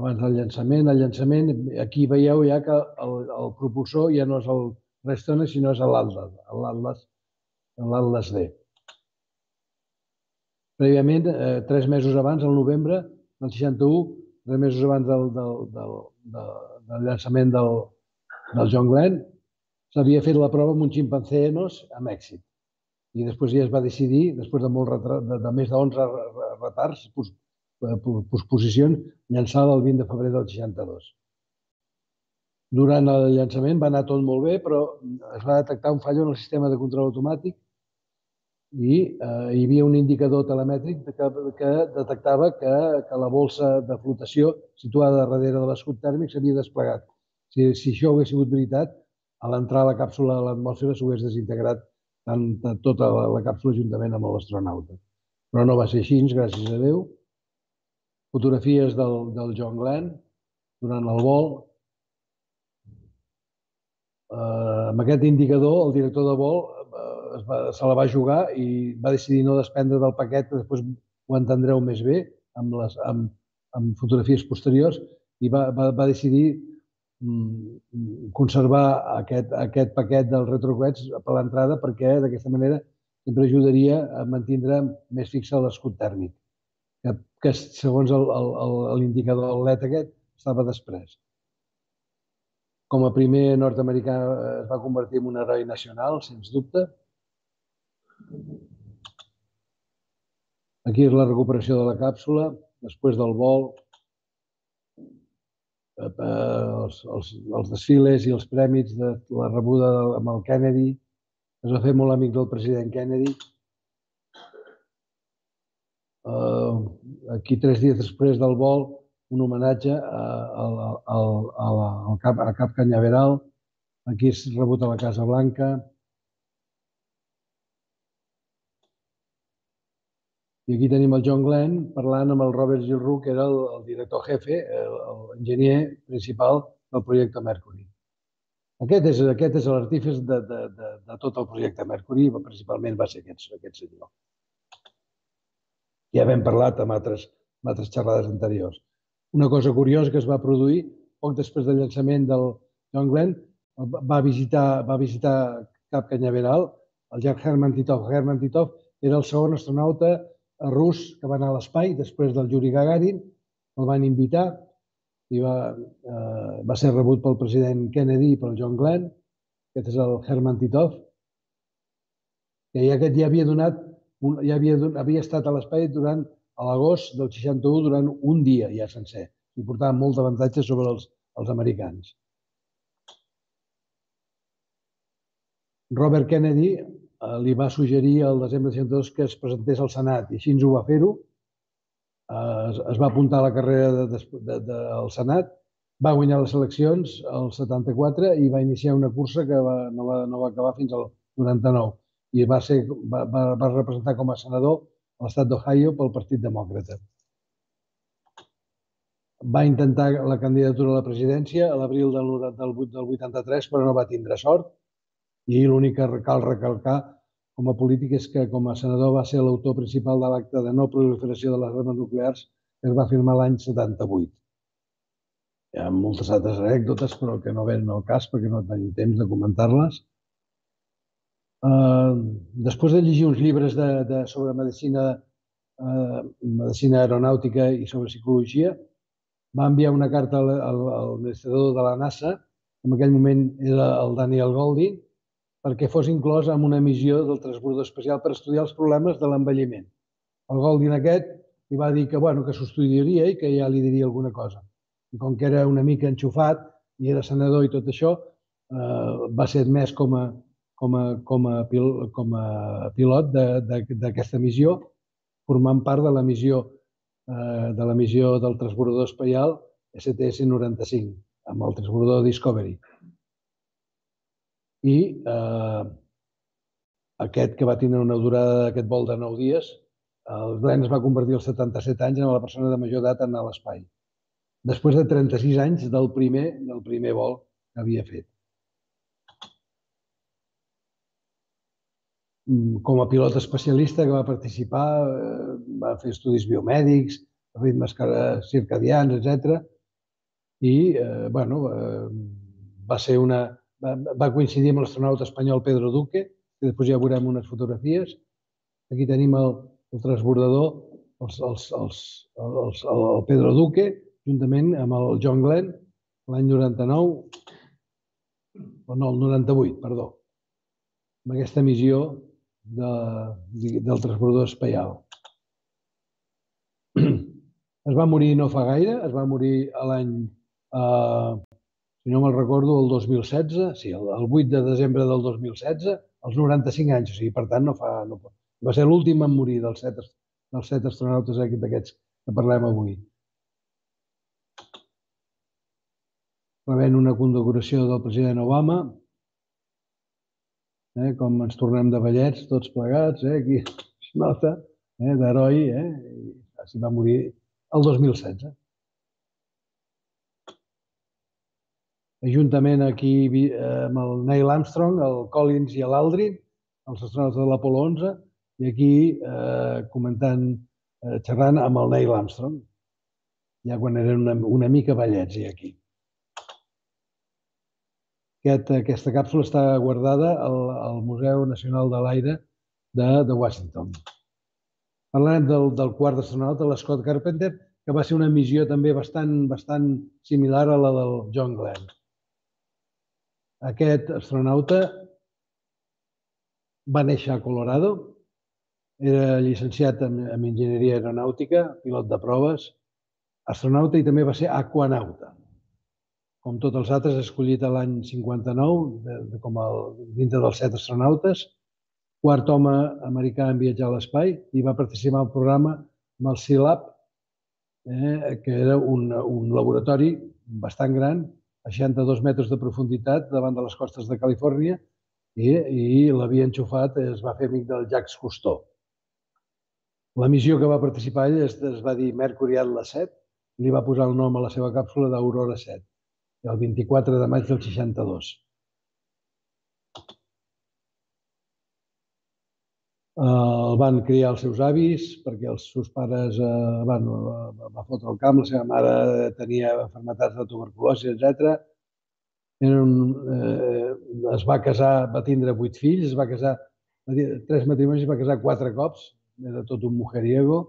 Speaker 1: abans del llançament. El llançament, aquí veieu ja que el, el propulsor ja no és el Restone, sinó és l'Atlas, l'Atlas, D. Prèviament, eh, tres mesos abans, al novembre del 61, tres mesos abans del, del, del, del, del llançament del, del John Glenn, s'havia fet la prova amb un ximpanzé Enos amb èxit. I després ja es va decidir, després de, molt retard, de, de més de 11 retards, eh, posposicions, llançar el 20 de febrer del 62. Durant el llançament va anar tot molt bé, però es va detectar un fallo en el sistema de control automàtic i eh, hi havia un indicador telemètric que, que detectava que, que la bolsa de flotació situada darrere de l'escut tèrmic s'havia desplegat si, si això hagués sigut veritat, a l'entrar a la càpsula a l'atmosfera s'hagués desintegrat tant, tota la, la càpsula juntament amb l'astronauta. Però no va ser així, gràcies a Déu. Fotografies del, del John Glenn durant el vol. Eh, amb aquest indicador, el director de vol eh, es va, se la va jugar i va decidir no desprendre del paquet, que després ho entendreu més bé, amb, les, amb, amb fotografies posteriors, i va, va, va decidir conservar aquest, aquest paquet dels retrocoets per l'entrada perquè d'aquesta manera sempre ajudaria a mantenir més fixa l'escut tèrmic, que, que segons l'indicador LED aquest estava després. Com a primer nord-americà es va convertir en un heroi nacional, sens dubte. Aquí és la recuperació de la càpsula, després del vol, Eh, els, els, els desfiles i els prèmits de la rebuda amb el Kennedy. Es va fer molt amic del president Kennedy. Uh, aquí, tres dies després del vol, un homenatge a, a, a, a, a, al cap, a Cap Canyaveral. Aquí és rebut a la Casa Blanca. I aquí tenim el John Glenn parlant amb el Robert Gilroux, que era el, el director jefe, l'enginyer principal del projecte Mercury. Aquest és, aquest és l'artífex de, de, de, de tot el projecte Mercury, principalment va ser aquest, aquest senyor. Ja hem parlat amb altres, amb altres xerrades anteriors. Una cosa curiosa que es va produir poc després del llançament del John Glenn, va visitar, va visitar Cap Canyaveral, el Jack Herman Titov. Herman Titov era el segon astronauta rus que va anar a l'espai després del Yuri Gagarin, el van invitar i va, eh, va ser rebut pel president Kennedy i pel John Glenn, aquest és el Herman Titov, que ja aquest ja havia donat, un, ja havia, havia estat a l'espai durant a l'agost del 61 durant un dia ja sencer i portava molt d'avantatge sobre els, els americans. Robert Kennedy Eh, li va suggerir el desembre de 62 que es presentés al Senat i així ens ho va fer-ho. es, es va apuntar a la carrera de, de, de, del Senat, va guanyar les eleccions el 74 i va iniciar una cursa que va, no, va, no va acabar fins al 99 i va, ser, va, va, va representar com a senador a l'estat d'Ohio pel Partit Demòcrata. Va intentar la candidatura a la presidència a l'abril del, del, del 83, però no va tindre sort i l'únic que cal recalcar com a polític és que com a senador va ser l'autor principal de l'acte de no proliferació de les armes nuclears que es va firmar l'any 78. Hi ha moltes altres anècdotes, però que no venen al cas perquè no tenim temps de comentar-les. Uh, després de llegir uns llibres de, de, sobre medicina, uh, medicina aeronàutica i sobre psicologia, va enviar una carta al, al, al administrador de la NASA, en aquell moment era el Daniel Goldin, perquè fos inclòs en una missió del transbordador especial per estudiar els problemes de l'envelliment. El Goldin aquest li va dir que, bueno, que s'ho estudiaria i que ja li diria alguna cosa. I com que era una mica enxufat i era senador i tot això, eh, va ser admès com a, com a, com a, pil, com a pilot d'aquesta missió, formant part de la missió eh, de la missió del transbordador espaial STS-95, amb el transbordador Discovery i eh, aquest que va tenir una durada d'aquest vol de 9 dies, el Glenn es va convertir als 77 anys en la persona de major edat en l'espai, després de 36 anys del primer, del primer vol que havia fet. Mm, com a pilot especialista que va participar, eh, va fer estudis biomèdics, ritmes circadians, etc. I, eh, bueno, eh, va ser una, va, coincidir amb l'astronauta espanyol Pedro Duque, que després ja veurem unes fotografies. Aquí tenim el, el transbordador, els, els, els, els, el, el Pedro Duque, juntament amb el John Glenn, l'any 99, o no, el 98, perdó, amb aquesta missió de, del transbordador espaial. [clears throat] Es va morir no fa gaire, es va morir l'any eh, si no me'l recordo, el 2016, sí, el, el 8 de desembre del 2016, als 95 anys, o sigui, per tant, no fa... No, va ser l'últim en morir dels set, dels set astronautes d'aquests que parlem avui. Rebent una condecoració del president Obama, eh, com ens tornem de ballets tots plegats, eh, aquí es [laughs] nota, eh, d'heroi, eh, i va morir el 2016. Juntament aquí amb el Neil Armstrong, el Collins i l'Aldrin, els astronautes de l'Apolo 11, i aquí eh, comentant, eh, xerrant amb el Neil Armstrong, ja quan eren una, una mica vellets i aquí. Aquest, aquesta càpsula està guardada al, al Museu Nacional de l'Aire de, de Washington. Parlarem del, del quart astronauta, l'Scott Carpenter, que va ser una missió també bastant, bastant similar a la del John Glenn. Aquest astronauta va néixer a Colorado, era llicenciat en, en enginyeria aeronàutica, pilot de proves, astronauta i també va ser aquanauta. Com tots els altres, escollit l'any 59 de, de, com el, dintre dels set astronautes, quart home americà en viatjar a l'espai i va participar al programa amb el SEALAB, eh, que era un, un laboratori bastant gran a 62 metres de profunditat davant de les costes de Califòrnia i, i l'havia enxufat, es va fer amic del Jacques Cousteau. La missió que va participar ell es, es va dir Mercury Atlas 7 i li va posar el nom a la seva càpsula d'Aurora 7, el 24 de maig del 62. El van criar els seus avis perquè els seus pares eh, van, va fotre el camp, la seva mare tenia enfermetats de tuberculosi, etc. Un, eh, es va casar, va tindre vuit fills, es va casar, tres matrimonis, es va casar quatre cops, era tot un mujeriego.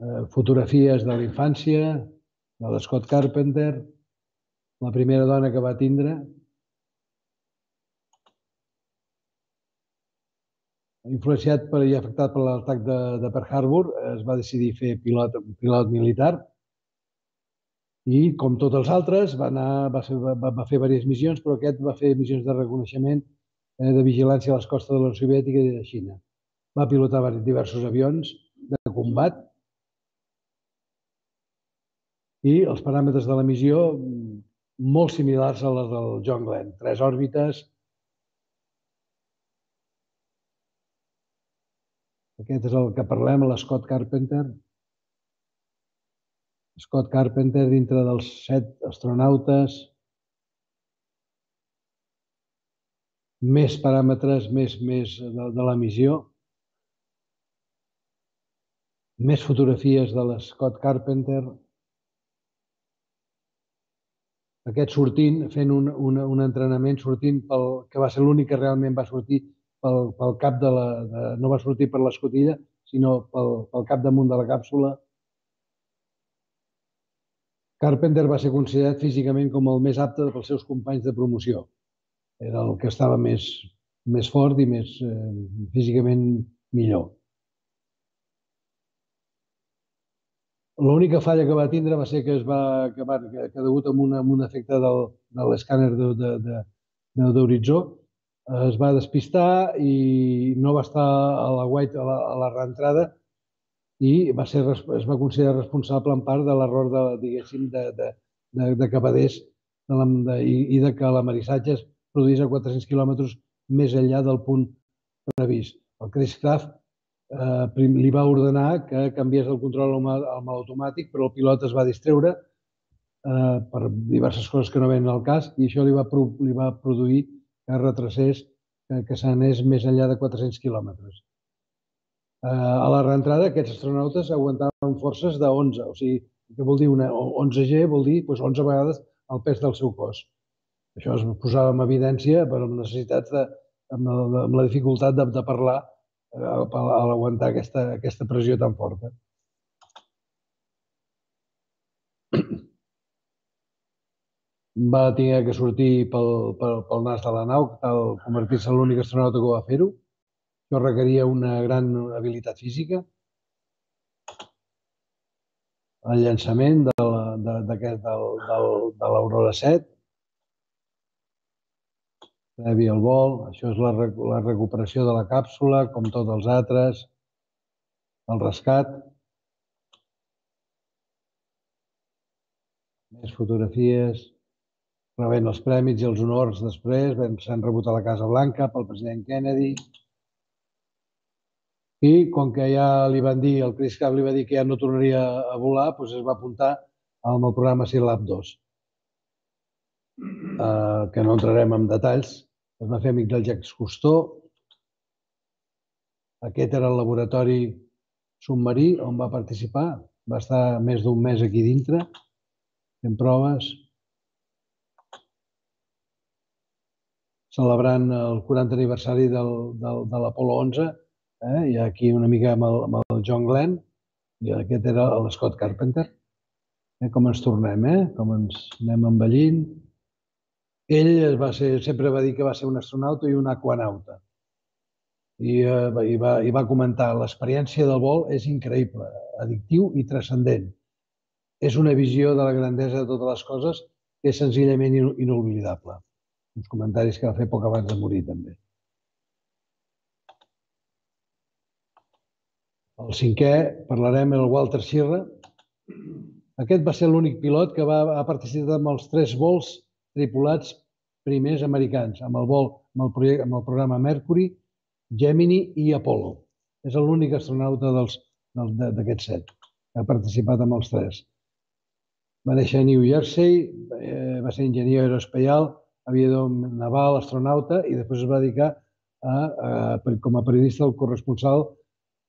Speaker 1: Eh, fotografies de la infància, de l'Scott Carpenter, la primera dona que va tindre, influenciat per, i afectat per l'atac de, de Pearl Harbor, es va decidir fer pilot, pilot militar i, com tots els altres, va, anar, va, ser, va, va fer diverses missions, però aquest va fer missions de reconeixement eh, de vigilància a les costes de la Soviètica i de Xina. Va pilotar diversos avions de combat i els paràmetres de la missió molt similars a les del John Glenn. Tres òrbites, Aquest és el que parlem, l'Scott Carpenter. Scott Carpenter dintre dels set astronautes. Més paràmetres, més, més de, de la missió. Més fotografies de l'Scott Carpenter. Aquest sortint, fent un, un, un entrenament, sortint pel, que va ser l'únic que realment va sortir pel, pel cap de la... De, no va sortir per l'escotilla, sinó pel, pel cap damunt de la càpsula. Carpenter va ser considerat físicament com el més apte pels seus companys de promoció. Era el que estava més, més fort i més eh, físicament millor. L'única falla que va tindre va ser que es va acabar, que, que degut a un, un efecte del, de l'escàner d'horitzó, es va despistar i no va estar a la white a la, a la reentrada i va ser, es va considerar responsable en part de l'error de, diguéssim, de, de, de, de Cabadés de la, de, i, i de que l'amarissatge es produís a 400 quilòmetres més enllà del punt previst. El Chris Craft eh, li va ordenar que canviés el control al mal automàtic, però el pilot es va distreure eh, per diverses coses que no venen al cas i això li va, li va produir que retracés, que, que s'anés més enllà de 400 quilòmetres. Eh, a la reentrada, aquests astronautes aguantaven forces de 11, o sigui, que vol dir una 11G vol dir doncs, 11 vegades el pes del seu cos. Això es posava en evidència per les necessitats de, amb, la, amb la dificultat de, de parlar eh, a l'aguantar aquesta, aquesta pressió tan forta. Va tenir que sortir pel, pel, pel nas de la nau, tal convertir-se en l'únic astronauta que va fer-ho. Això requeria una gran habilitat física. El llançament de l'Aurora 7, previ al vol, això és la, la recuperació de la càpsula, com tots els altres, el rescat, més fotografies, rebent els premis i els honors després, s'han rebut a la Casa Blanca pel president Kennedy. I com que ja li van dir, el Chris Cap li va dir que ja no tornaria a volar, doncs es va apuntar amb el programa SILAB 2, eh, que no entrarem en detalls. Es va fer amic del Jacques Cousteau. Aquest era el laboratori submarí on va participar. Va estar més d'un mes aquí dintre, fent proves, celebrant el 40 aniversari del, del, de l'Apolo 11. Eh? Ha aquí una mica amb el, amb el John Glenn i aquest era l'Scott Carpenter. Eh? Com ens tornem, eh? com ens anem envellint. Ell va ser, sempre va dir que va ser un astronauta i un aquanauta. I, eh, i, va, i va comentar l'experiència del vol és increïble, addictiu i transcendent. És una visió de la grandesa de totes les coses que és senzillament inoblidable uns comentaris que va fer poc abans de morir també. El cinquè, parlarem el Walter Sirra. Aquest va ser l'únic pilot que va, ha participat en els tres vols tripulats primers americans, amb el vol amb el, projecte, amb el programa Mercury, Gemini i Apollo. És l'únic astronauta d'aquests set que ha participat amb els tres. Va néixer a New Jersey, eh, va ser enginyer aeroespacial, aviador naval, astronauta, i després es va dedicar a, a, com a periodista del corresponsal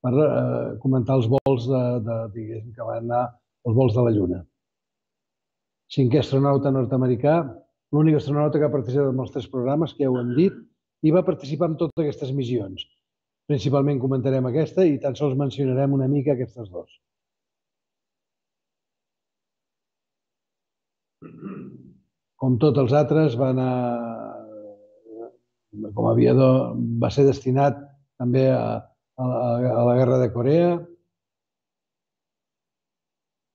Speaker 1: per a, eh, comentar els vols de, de, diguéssim, que van anar els vols de la Lluna. Cinquè astronauta nord-americà, l'únic astronauta que ha participat en els tres programes, que ja ho hem dit, i va participar en totes aquestes missions. Principalment comentarem aquesta i tan sols mencionarem una mica aquestes dues. Com tots els altres, va anar, com a aviador, va ser destinat també a, a, a la guerra de Corea,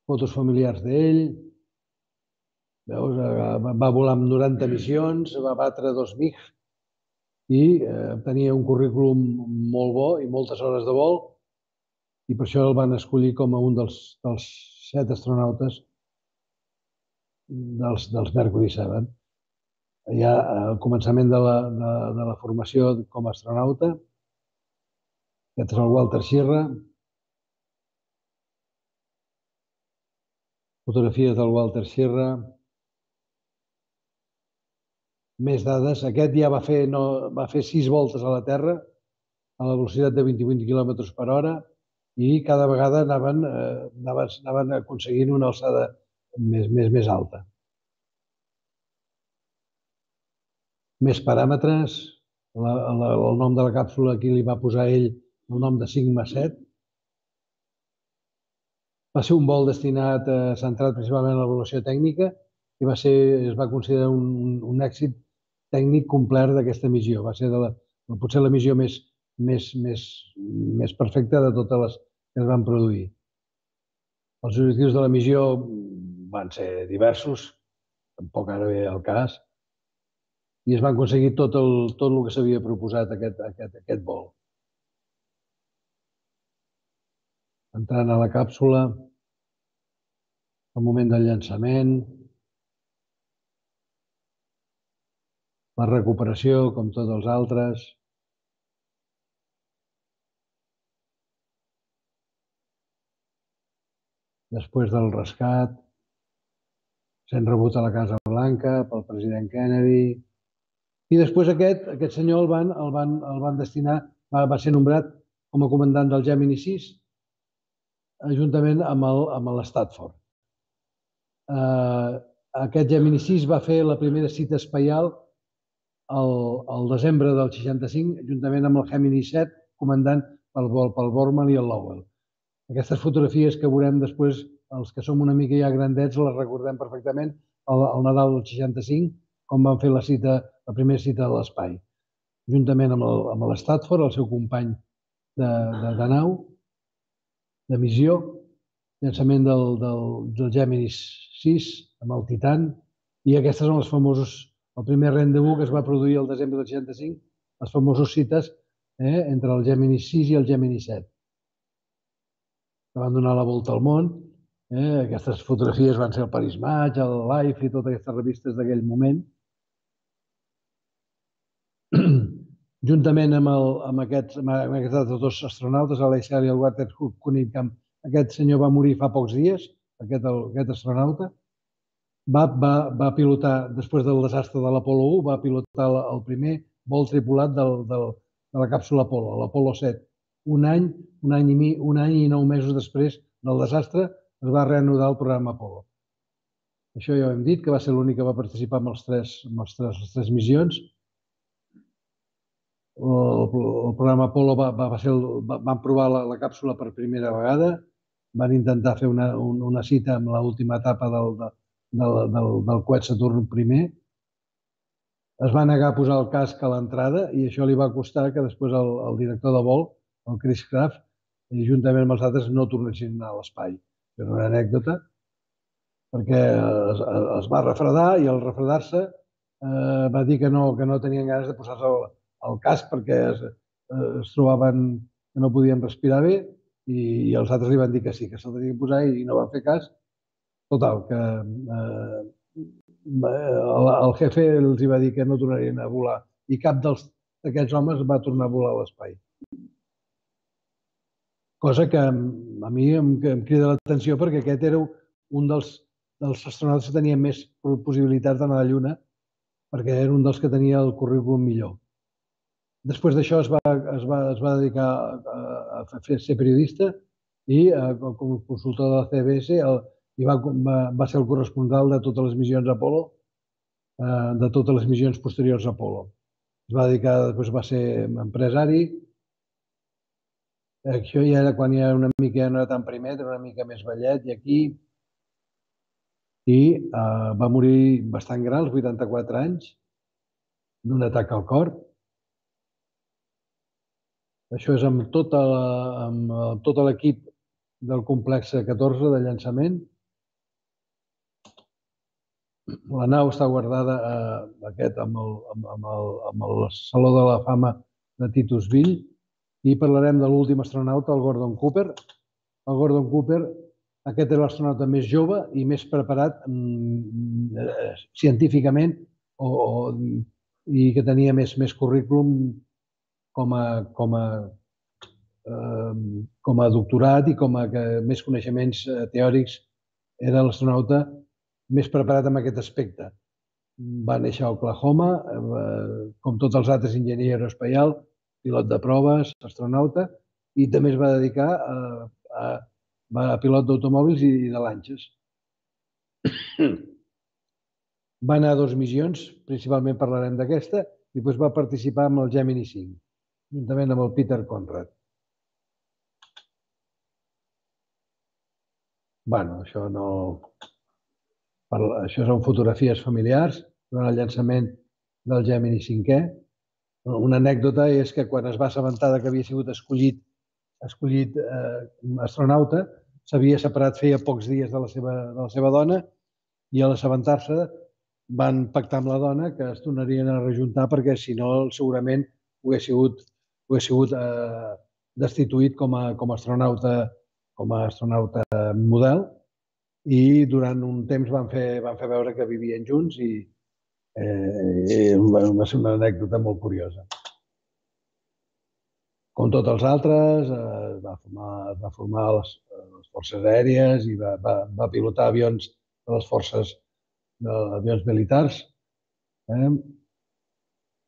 Speaker 1: fotos familiars d'ell, veus, va volar amb 90 missions, va batre dos MiG i eh, tenia un currículum molt bo i moltes hores de vol. I per això el van escollir com a un dels, dels set astronautes dels, dels Mercury 7. Hi ha el començament de la, de, de la formació com a astronauta. Aquest és el Walter Schirra. Fotografies del Walter Schirra. Més dades. Aquest ja va fer, no, va fer sis voltes a la Terra a la velocitat de 28 km per hora i cada vegada anaven, eh, anaven, anaven aconseguint una alçada més, més, més alta. Més paràmetres. La, la, el nom de la càpsula aquí li va posar ell el nom de Sigma 7. Va ser un vol destinat, eh, centrat principalment en l'avaluació tècnica i va ser, es va considerar un, un èxit tècnic complet d'aquesta missió. Va ser de la, potser la missió més, més, més, més perfecta de totes les que es van produir. Els objectius de la missió van ser diversos, tampoc ara ve el cas, i es van aconseguir tot el, tot el que s'havia proposat aquest, aquest, aquest vol. Entrant a la càpsula, el moment del llançament, la recuperació, com tots els altres, després del rescat, sent rebut a la Casa Blanca pel president Kennedy. I després aquest, aquest senyor el van, el van, el van destinar, va, va ser nombrat com a comandant del Gemini 6, juntament amb l'Statford. Eh, aquest Gemini 6 va fer la primera cita espaial el, el desembre del 65, juntament amb el Gemini 7, comandant pel, pel Borman i el Lowell. Aquestes fotografies que veurem després, els que som una mica ja grandets, les recordem perfectament al, al Nadal del 65, com van fer la cita, la primera cita de l'espai. Juntament amb l'Statford, el, el seu company de, de, de nau, de missió, llançament del, del, del Geminis 6 amb el Titan, i aquestes són els famosos, el primer rendezvous que es va produir el desembre del 65, les famoses cites eh, entre el Gemini 6 i el Gemini 7 que van donar la volta al món. Eh? Aquestes fotografies van ser el Paris Match, el Life i totes aquestes revistes d'aquell moment. [clears throat] Juntament amb, el, amb, aquests, amb aquests altres dos astronautes, l'Eixar i el Walter Cunningham, aquest senyor va morir fa pocs dies, aquest, el, aquest astronauta. Va, va, va pilotar, després del desastre de l'Apolo 1, va pilotar el primer vol tripulat del, del, de la càpsula Apolo, l'Apolo 7 un any, un any, i mi, un any i nou mesos després del desastre, es va reanudar el programa Apolo. Això ja ho hem dit, que va ser l'únic que va participar en els tres, en els tres, les tres missions. El, el programa Apolo va, va, va ser el, va, van provar la, la càpsula per primera vegada, van intentar fer una, una cita amb l'última etapa del, de, del, del, del coet Saturn I. Es va negar a posar el casc a l'entrada i això li va costar que després el, el director de vol el Chris Kraft, i juntament amb els altres no tornessin a anar l'espai. És una anècdota, perquè es, es va refredar i al refredar-se eh, va dir que no, que no tenien ganes de posar-se el, el casc perquè es, eh, es trobaven que no podien respirar bé i, i els altres li van dir que sí, que se'l tenien que posar i no van fer cas. Total, que eh, el, el jefe els va dir que no tornarien a volar i cap d'aquests homes va tornar a volar a l'espai cosa que a mi em, em crida l'atenció perquè aquest era un dels, dels astronautes que tenia més possibilitats d'anar a la Lluna perquè era un dels que tenia el currículum millor. Després d'això es, va, es, va, es va dedicar a, a, fer, ser periodista i a, com a consultor de la CBS el, i va, va, va ser el corresponsal de totes les missions Apolo, eh, de totes les missions posteriors a Apolo. Es va dedicar, després va ser empresari, això ja era quan ja era una mica, no era tan primer, era una mica més vellet, i aquí i uh, va morir bastant gran, als 84 anys, d'un atac al cor. Això és amb, tota la, amb uh, tot l'equip del complex 14 de llançament. La nau està guardada uh, aquest, amb, el, amb, amb, el, amb el Saló de la Fama de Titusville i parlarem de l'últim astronauta, el Gordon Cooper. El Gordon Cooper aquest era l'astronauta més jove i més preparat mm, eh, científicament o, o, i que tenia més, més currículum com a, com a, eh, com a doctorat i com a que, més coneixements eh, teòrics era l'astronauta més preparat en aquest aspecte. Va néixer a Oklahoma, eh, com tots els altres enginyer aeroespacial, pilot de proves, astronauta, i també es va dedicar a, a, a pilot d'automòbils i, i de lanxes. va anar a dues missions, principalment parlarem d'aquesta, i després va participar amb el Gemini 5, juntament amb el Peter Conrad. bueno, això no... Això són fotografies familiars durant el llançament del Gemini 5è. Una anècdota és que quan es va assabentar que havia sigut escollit, escollit eh, astronauta, s'havia separat feia pocs dies de la seva, de la seva dona i a l'assabentar-se van pactar amb la dona que es tornarien a rejuntar perquè si no segurament ho hagués sigut, ho hagués sigut eh, destituït com a, com a astronauta com a astronauta model i durant un temps van fer, van fer veure que vivien junts i eh, va ser una anècdota molt curiosa. Com tots els altres, eh, va formar, va formar les, les forces aèries i va, va, va pilotar avions de les forces d'avions militars. Eh?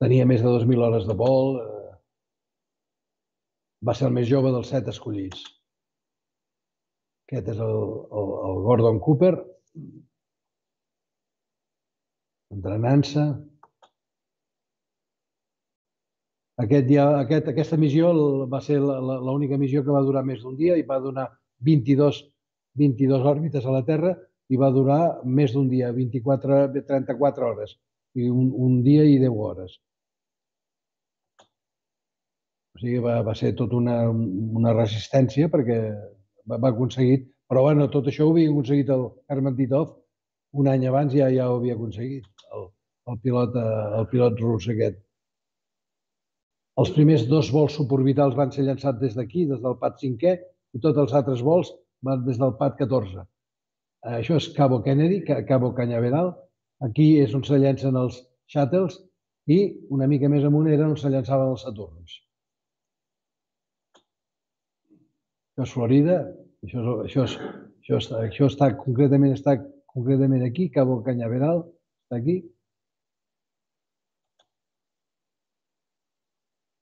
Speaker 1: Tenia més de 2.000 hores de vol. Eh? Va ser el més jove dels set escollits. Aquest és el, el, el Gordon Cooper, entrenant-se. Aquest dia, aquest, aquesta missió va ser l'única missió que va durar més d'un dia i va donar 22, 22 òrbites a la Terra i va durar més d'un dia, 24, 34 hores, i un, un dia i 10 hores. O sigui, va, va ser tot una, una resistència perquè va, va aconseguit, però bueno, tot això ho havia aconseguit el Herman Titov un any abans ja ja ho havia aconseguit, el, pilot, eh, el pilot rus aquest. Els primers dos vols suborbitals van ser llançats des d'aquí, des del PAD 5è, i tots els altres vols van des del PAD 14. Això és Cabo Kennedy, Cabo Cañaveral. Aquí és on se llancen els shuttles i una mica més amunt era on se llançaven els Saturns. Això és Florida, això, és, això, és, això, està, això està concretament està concretament aquí, Cabo Cañaveral, està aquí.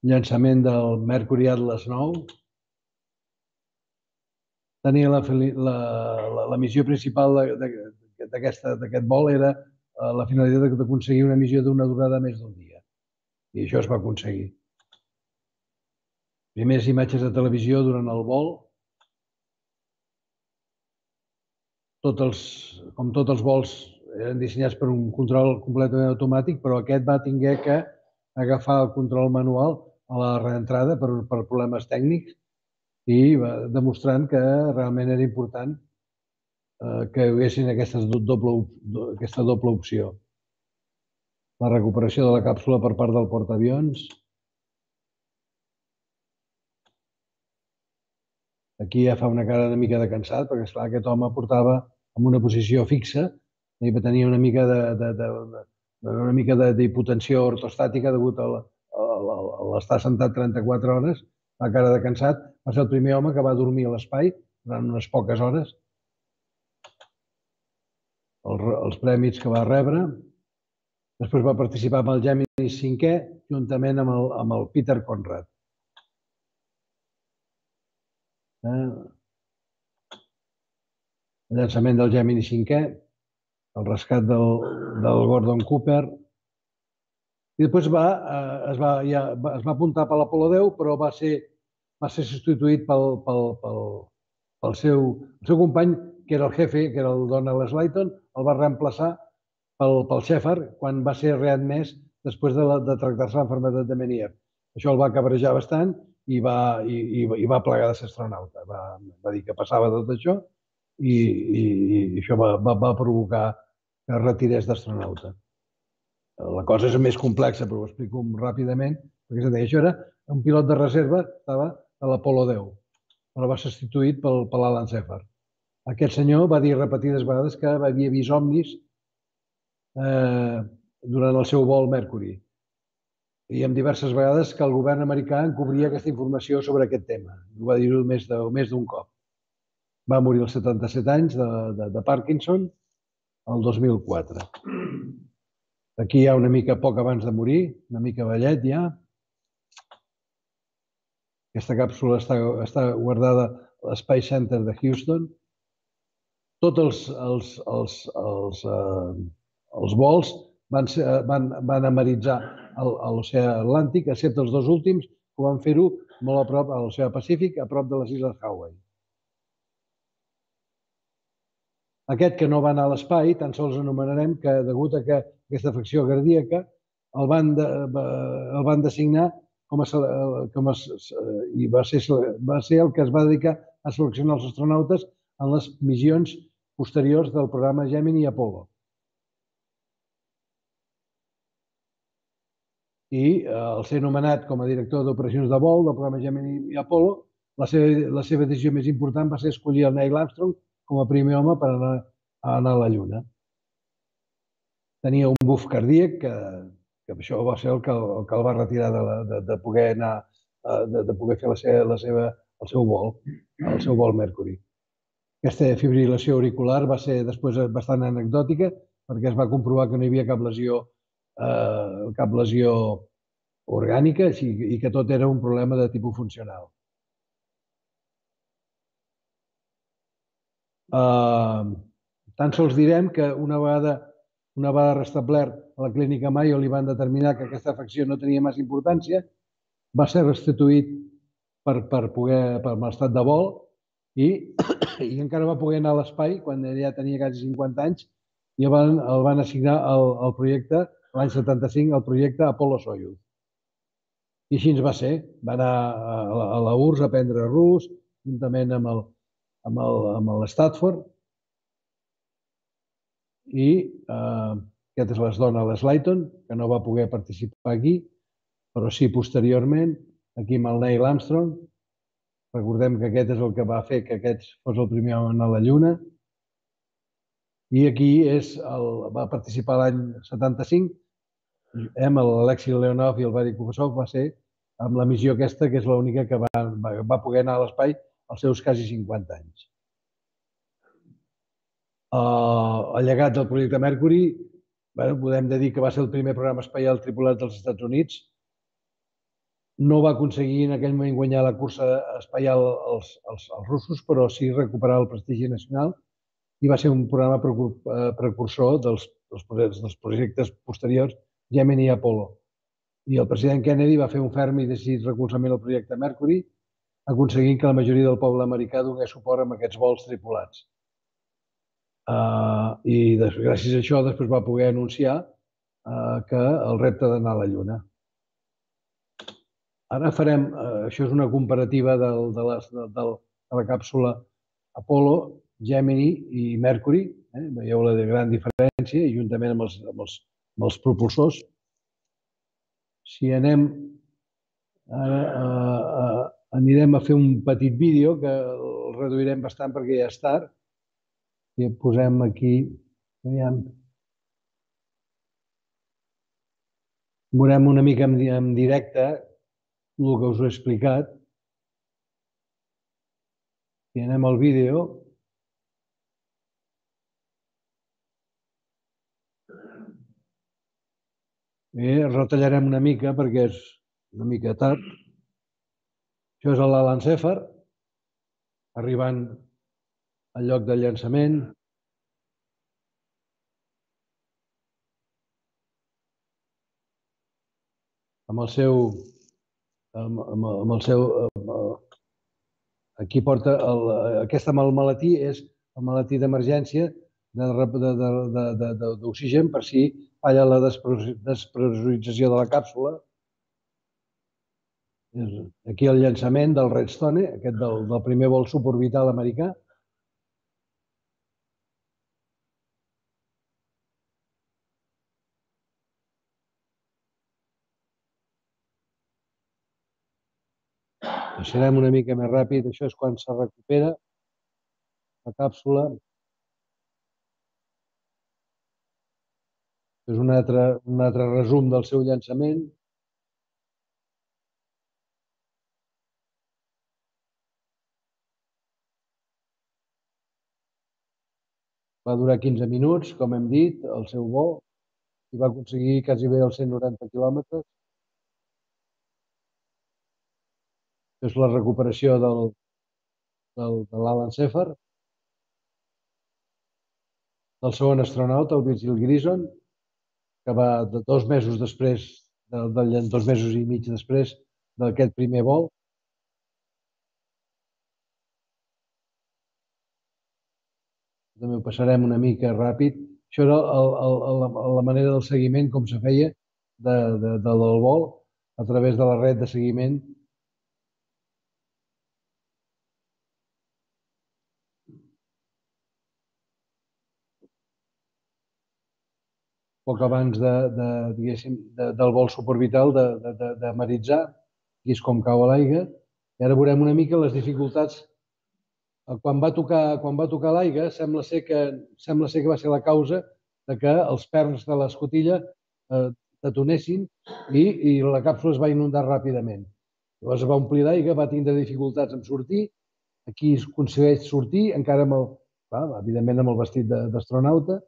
Speaker 1: Llançament del Mercury Atlas 9. Tenia la, la, la, la missió principal d'aquest vol era eh, la finalitat d'aconseguir una missió d'una durada més d'un dia. I això es va aconseguir. Primeres imatges de televisió durant el vol, tots els, com tots els vols eren dissenyats per un control completament automàtic, però aquest va tinguer que agafar el control manual a la reentrada per, per problemes tècnics i va demostrant que realment era important eh, que hi haguessin aquestes doble, aquesta doble opció. La recuperació de la càpsula per part del portaavions, Aquí ja fa una cara una mica de cansat, perquè esclar, aquest home portava en una posició fixa i tenia una mica de, de, de, de una mica d'hipotensió ortostàtica degut a, l'estar sentat 34 hores, la cara de cansat, va ser el primer home que va dormir a l'espai durant unes poques hores. El, els prèmits que va rebre. Després va participar amb el Gemini 5è, juntament amb el, amb el Peter Conrad. Eh? El llançament del Gemini 5è, el rescat del, del Gordon Cooper, i després va, eh, es, va, ja, es va apuntar per l'Apolo 10, però va ser, va ser substituït pel, pel, pel, pel seu, el seu company, que era el jefe, que era el Donald Slayton, el va reemplaçar pel, pel Shepard quan va ser readmès després de, la, de tractar-se l'enfermedad de Menier. Això el va cabrejar bastant i va, i, i, i va plegar de ser astronauta. Va, va dir que passava tot això i, i, i això va, va, va provocar que retirés d'astronauta. La cosa és més complexa, però ho explico ràpidament, perquè deia, això era un pilot de reserva, estava a l'Apolo 10, però va ser substituït pel, per l'Alan. Aquest senyor va dir repetides vegades que havia vist omnis eh, durant el seu vol Mercury. I en diverses vegades que el govern americà encobria aquesta informació sobre aquest tema. Ho va dir-ho més d'un cop. Va morir als 77 anys de, de, de Parkinson el 2004. Aquí hi ha una mica poc abans de morir, una mica vellet ja. Aquesta càpsula està, està guardada a l'Space Center de Houston. Tots els, els, els, els, eh, els vols van, ser, van, van ameritzar l'oceà Atlàntic, excepte els dos últims, que van fer-ho molt a prop a l'oceà Pacífic, a prop de les Illes Hawaii. Aquest que no va anar a l'espai, tan sols anomenarem que, degut a que aquesta afecció cardíaca, el van, de, el van designar com a, com a, i va ser, va ser el que es va dedicar a seleccionar els astronautes en les missions posteriors del programa Gemini i Apollo. i eh, al ser nomenat com a director d'operacions de vol del programa Gemini i Apollo, la seva, la seva decisió més important va ser escollir el Neil Armstrong com a primer home per anar a, anar a la Lluna. Tenia un buf cardíac que, que això va ser el que, el que el va retirar de, la, de, de poder anar, eh, de, de poder fer la seva, la seva, el seu vol, el seu vol Mercury. Aquesta fibrilació auricular va ser després bastant anecdòtica perquè es va comprovar que no hi havia cap lesió eh, cap lesió orgànica i, i que tot era un problema de tipus funcional. Eh, tan sols direm que una vegada, una vegada restablert a la clínica Mayo li van determinar que aquesta afecció no tenia massa importància, va ser restituït per, per poder, per l'estat de vol i, i encara va poder anar a l'espai quan ja tenia quasi 50 anys i el van, el van assignar al, al projecte l'any 75 el projecte Apollo-Soyuz. I així ens va ser. Va anar a la URSS a aprendre rus, juntament amb el, amb el, amb l'Statford. I eh, aquest és les dona Slayton, que no va poder participar aquí, però sí posteriorment, aquí amb el Neil Armstrong. Recordem que aquest és el que va fer que aquest fos el primer home a la Lluna. I aquí és el, va participar l'any 75 amb l'Alexi Leonov i el Vadi Kovasov va ser amb la missió aquesta, que és l'única que va, va, va poder anar a l'espai als seus quasi 50 anys. Uh, el llegat del projecte Mercury, podem dir que va ser el primer programa espaial tripulat dels Estats Units. No va aconseguir en aquell moment guanyar la cursa espaial als, russos, però sí recuperar el prestigi nacional i va ser un programa eh, precursor dels, dels, dels projectes posteriors Gemini i Apollo. I el president Kennedy va fer un ferm i decidit recolzament al projecte Mercury, aconseguint que la majoria del poble americà donés suport amb aquests vols tripulats. Uh, I des, gràcies a això després va poder anunciar uh, que el repte d'anar a la Lluna. Ara farem, uh, això és una comparativa del, de, les, de, de, de la càpsula Apollo, Gemini i Mercury. Eh? Veieu la gran diferència i juntament amb els, amb els amb els propulsors. Si anem, ara a, a, anirem a fer un petit vídeo que el reduirem bastant perquè ja és tard. I posem aquí, aviam, veurem una mica en, directe el que us he explicat. Si anem al vídeo, Bé, retallarem una mica perquè és una mica tard. Això és l'Alan Sefer, arribant al lloc de llançament. Amb el seu... Amb, amb, amb el seu... Amb el, aquí porta... El, aquesta malatí és el malatí d'emergència d'oxigen per si falla la despressurització de la càpsula. Aquí el llançament del Redstone, aquest del, del primer vol suborbital americà. Serem una mica més ràpid. Això és quan se recupera. la càpsula. És un altre, un altre resum del seu llançament. Va durar 15 minuts, com hem dit, el seu vol, i va aconseguir quasi bé els 190 quilòmetres. és la recuperació del, del, de l'Alan Sefer, del segon astronauta, el Virgil Grison, que va de dos mesos després, de, de, dos mesos i mig després d'aquest primer vol. També ho passarem una mica ràpid. Això era el, el, el, la manera del seguiment, com se feia de, de, de, del vol, a través de la red de seguiment poc abans de, de, de, del vol suborbital de, de, de, de Maritzà, i és com cau a l'aigua. I ara veurem una mica les dificultats. Quan va tocar, quan va tocar l'aigua, sembla, ser que, sembla ser que va ser la causa de que els perns de l'escotilla eh, detonessin i, i la càpsula es va inundar ràpidament. Llavors va omplir d'aigua, va tindre dificultats en sortir, aquí es aconsegueix sortir, encara amb el, clar, evidentment amb el vestit d'astronauta,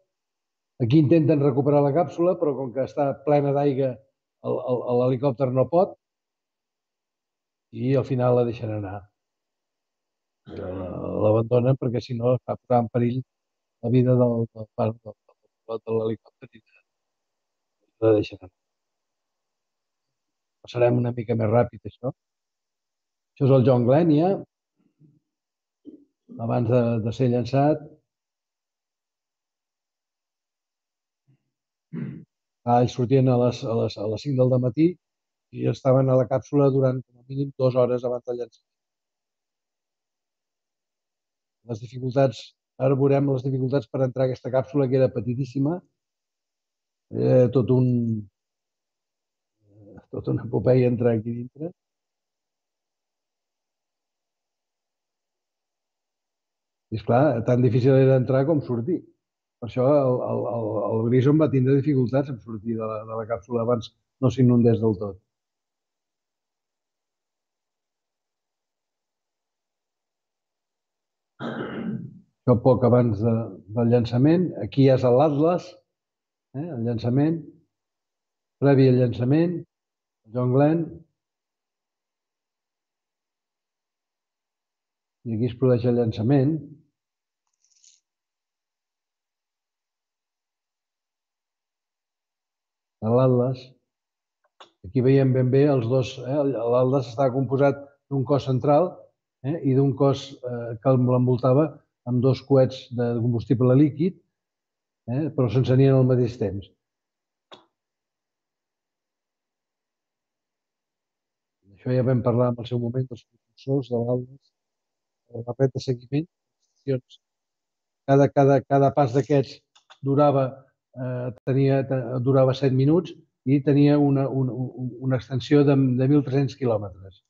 Speaker 1: Aquí intenten recuperar la càpsula, però com que està plena d'aigua, l'helicòpter no pot i al final la deixen anar. L'abandonen perquè si no està posar en perill la vida del, del, del, del, de l'helicòpter i la deixen anar. Passarem una mica més ràpid, això. Això és el John Glenn, ja, abans de, de ser llançat. Ah, ells sortien a les, a, les, a les 5 del matí i estaven a la càpsula durant com a mínim dues hores abans de llançar. Les dificultats, ara veurem les dificultats per entrar a aquesta càpsula, que era petitíssima, eh, tot un, tota una epopeia entrar aquí dintre. I esclar, tan difícil era entrar com sortir. Per això el, el, el, el Grison va tindre dificultats en sortir de la, de la càpsula abans no s'inundés del tot. Això poc abans de, del llançament. Aquí és l'Atlas, eh, el llançament. Previ al llançament, John Glenn. I aquí es produeix el llançament. de l'Atlas. Aquí veiem ben bé els dos. Eh? L'Atlas està composat d'un cos central eh? i d'un cos eh, que l'envoltava amb dos coets de combustible líquid, eh? però s'encenien al mateix temps. Això ja vam parlar en el seu moment dels propulsors de l'Atlas, de la red de seguiment, cada, cada, cada pas d'aquests durava eh, tenia, durava 7 minuts i tenia una, una, una extensió de, de 1.300 quilòmetres.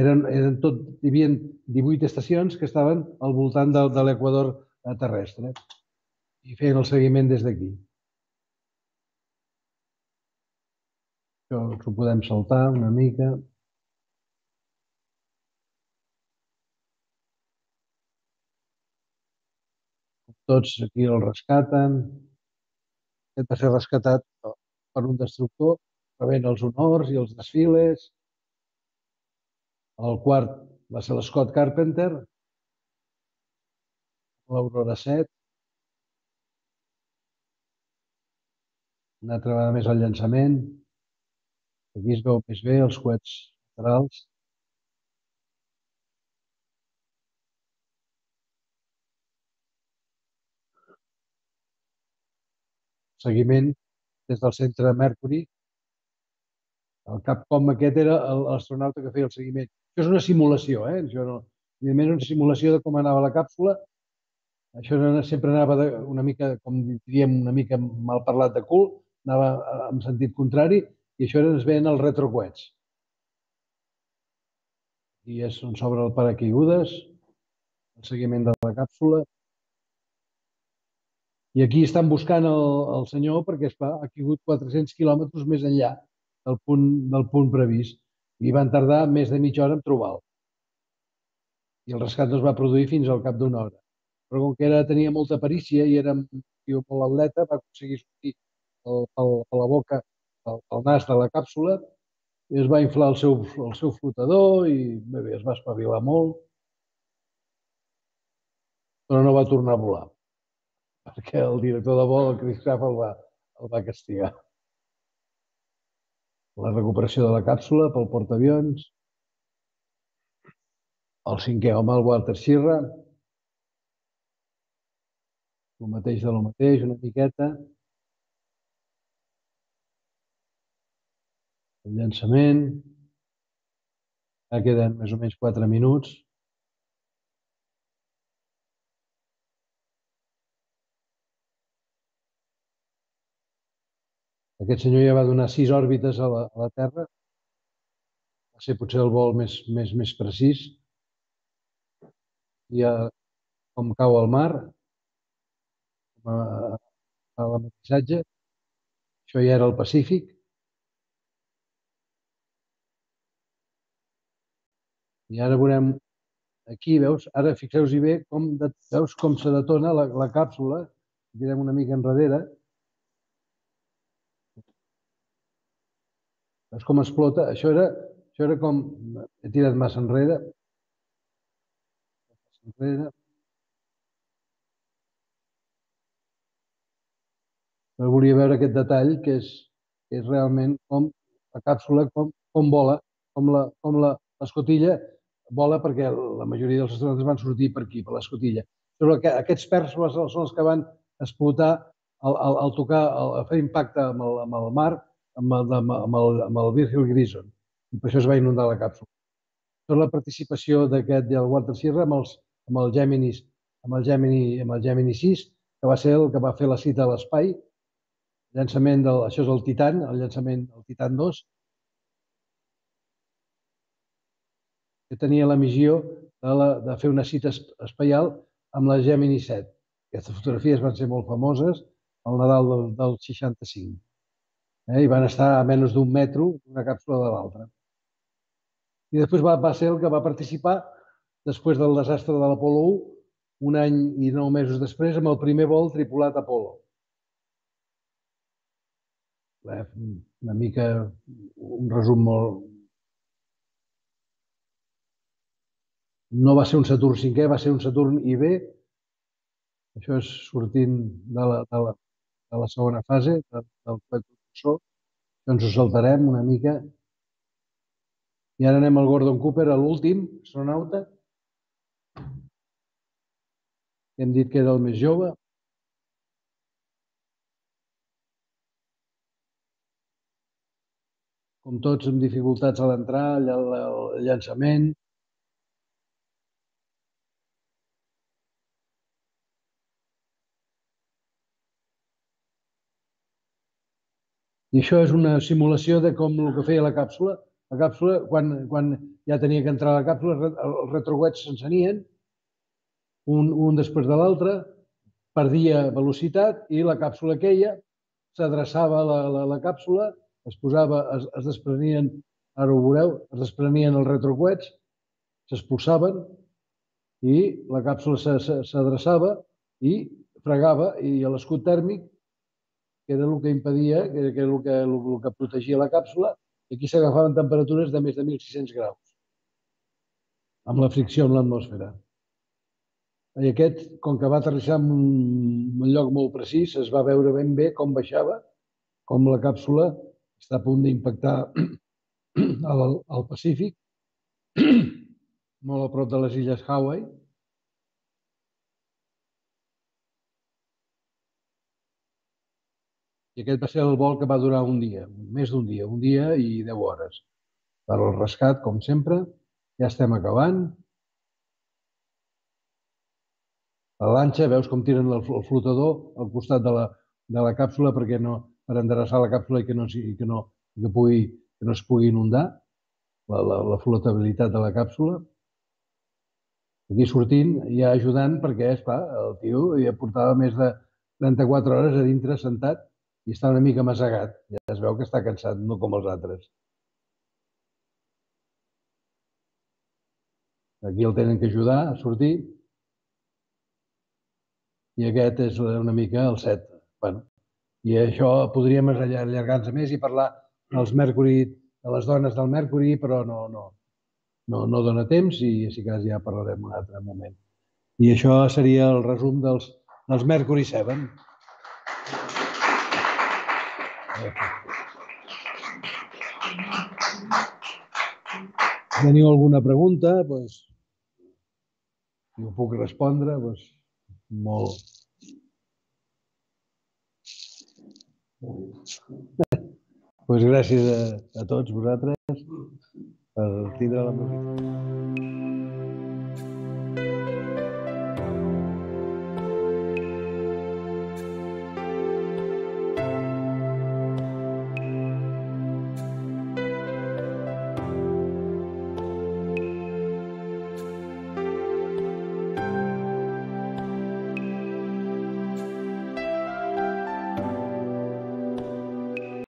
Speaker 1: Eren, eren tot, hi havia 18 estacions que estaven al voltant de, de l'equador terrestre i feien el seguiment des d'aquí. Això ho podem saltar una mica. Tots aquí el rescaten aquest va ser rescatat per un destructor, rebent els honors i els desfiles. El quart va ser l'Scott Carpenter, l'Aurora 7. Una altra vegada més el llançament. Aquí es veu més bé els coets laterals. seguiment des del centre Mercury. El Capcom aquest era l'astronauta que feia el seguiment. Això és una simulació, eh? Això no, evidentment una simulació de com anava la càpsula. Això sempre anava de, una mica, com diríem, una mica mal parlat de cul, anava en sentit contrari, i això ens veien els retrocoets. I és on s'obre el paracaigudes, el seguiment de la càpsula. I aquí estan buscant el, el senyor perquè es va, ha caigut 400 quilòmetres més enllà del punt, del punt previst i van tardar més de mitja hora en trobar-lo. I el rescat no es va produir fins al cap d'una hora. Però com que era, tenia molta perícia i era tio molt atleta, va aconseguir sortir pel, pel, la boca, pel nas de la càpsula i es va inflar el seu, el seu flotador i bé, bé, es va espavilar molt, però no va tornar a volar perquè el director de vol, el Chris Craft, el va, el va castigar. La recuperació de la càpsula pel portaavions, el cinquè home, el Walter Schirra, el mateix de lo mateix, una miqueta. El llançament. Ja queden més o menys 4 minuts. Aquest senyor ja va donar sis òrbites a la, a la Terra. Va ser potser el vol més, més, més precís. I a, com cau al mar, a, a la missatge. Això ja era el Pacífic. I ara veurem aquí, veus? Ara fixeu-vos bé com, de, veus com se detona la, la càpsula. Direm una mica enrere. Veus com explota? Això era, això era com... He tirat massa enrere. Massa enrere. Però volia veure aquest detall que és, que és realment com la càpsula, com, com vola, com la, com la, l'escotilla vola perquè la majoria dels astronautes van sortir per aquí, per l'escotilla. Però aquests perns són els que van explotar al, al, al tocar, al, a fer impacte amb el, amb el mar, amb el, amb el, amb el Virgil Grison i per això es va inundar la càpsula. Tot la participació d'aquest del Walter Sierra amb, els, amb el Gemini, amb el Gemini, amb el Gemini 6, que va ser el que va fer la cita a l'espai, llançament del, això és el Titan, el llançament del Titan 2, que tenia la missió de, la, de fer una cita espaial amb la Gemini 7. Aquestes fotografies van ser molt famoses al Nadal del, del 65 eh, i van estar a menys d'un metro d'una càpsula de l'altra. I després va, va ser el que va participar després del desastre de l'Apolo 1, un any i nou mesos després, amb el primer vol tripulat Apolo. Una mica, un resum molt... No va ser un Saturn 5è, va ser un Saturn IB. Això és sortint de la, de la, de la segona fase del, del això ens ho saltarem una mica. I ara anem al Gordon Cooper, a l'últim astronauta. Hem dit que era el més jove. Com tots, amb dificultats a l'entrar, el llançament. I això és una simulació de com el que feia la càpsula. La càpsula, quan, quan ja tenia que entrar a la càpsula, els retrogüets s'encenien, un, un després de l'altre, perdia velocitat i la càpsula queia, s'adreçava la, la, la càpsula, es posava, es, es desprenien, ara ho veureu, es desprenien els retrocoets, s'expulsaven i la càpsula s'adreçava i fregava i l'escut tèrmic que era el que impedia, que era el que, el, el que protegia la càpsula, i aquí s'agafaven temperatures de més de 1.600 graus, amb la fricció en l'atmosfera. I aquest, com que va aterrissar en un, un lloc molt precís, es va veure ben bé com baixava, com la càpsula està a punt d'impactar [clears throat] al, al Pacífic, [clears throat] molt a prop de les illes Hawaii, I aquest va ser el vol que va durar un dia, més d'un dia, un dia i deu hores. Per al rescat, com sempre, ja estem acabant. La lanxa, veus com tiren el flotador al costat de la, de la càpsula perquè no, per endreçar la càpsula i que no, i que no, que pugui, que no es pugui inundar la, la, la flotabilitat de la càpsula. aquí sortint, ja ajudant, perquè, és clar, el tio ja portava més de 34 hores a dintre sentat i està una mica massegat. Ja es veu que està cansat, no com els altres. Aquí el tenen que ajudar a sortir. I aquest és una mica el set. Bueno, I això podríem allargar-nos més i parlar dels Mercury, de les dones del Mercury, però no, no, no, no dona temps i si cas ja parlarem un altre moment. I això seria el resum dels, dels Mercury 7. Teniu alguna pregunta? Pues, si ho puc respondre, pues, molt. pues gràcies a, a tots vosaltres per tindre la música.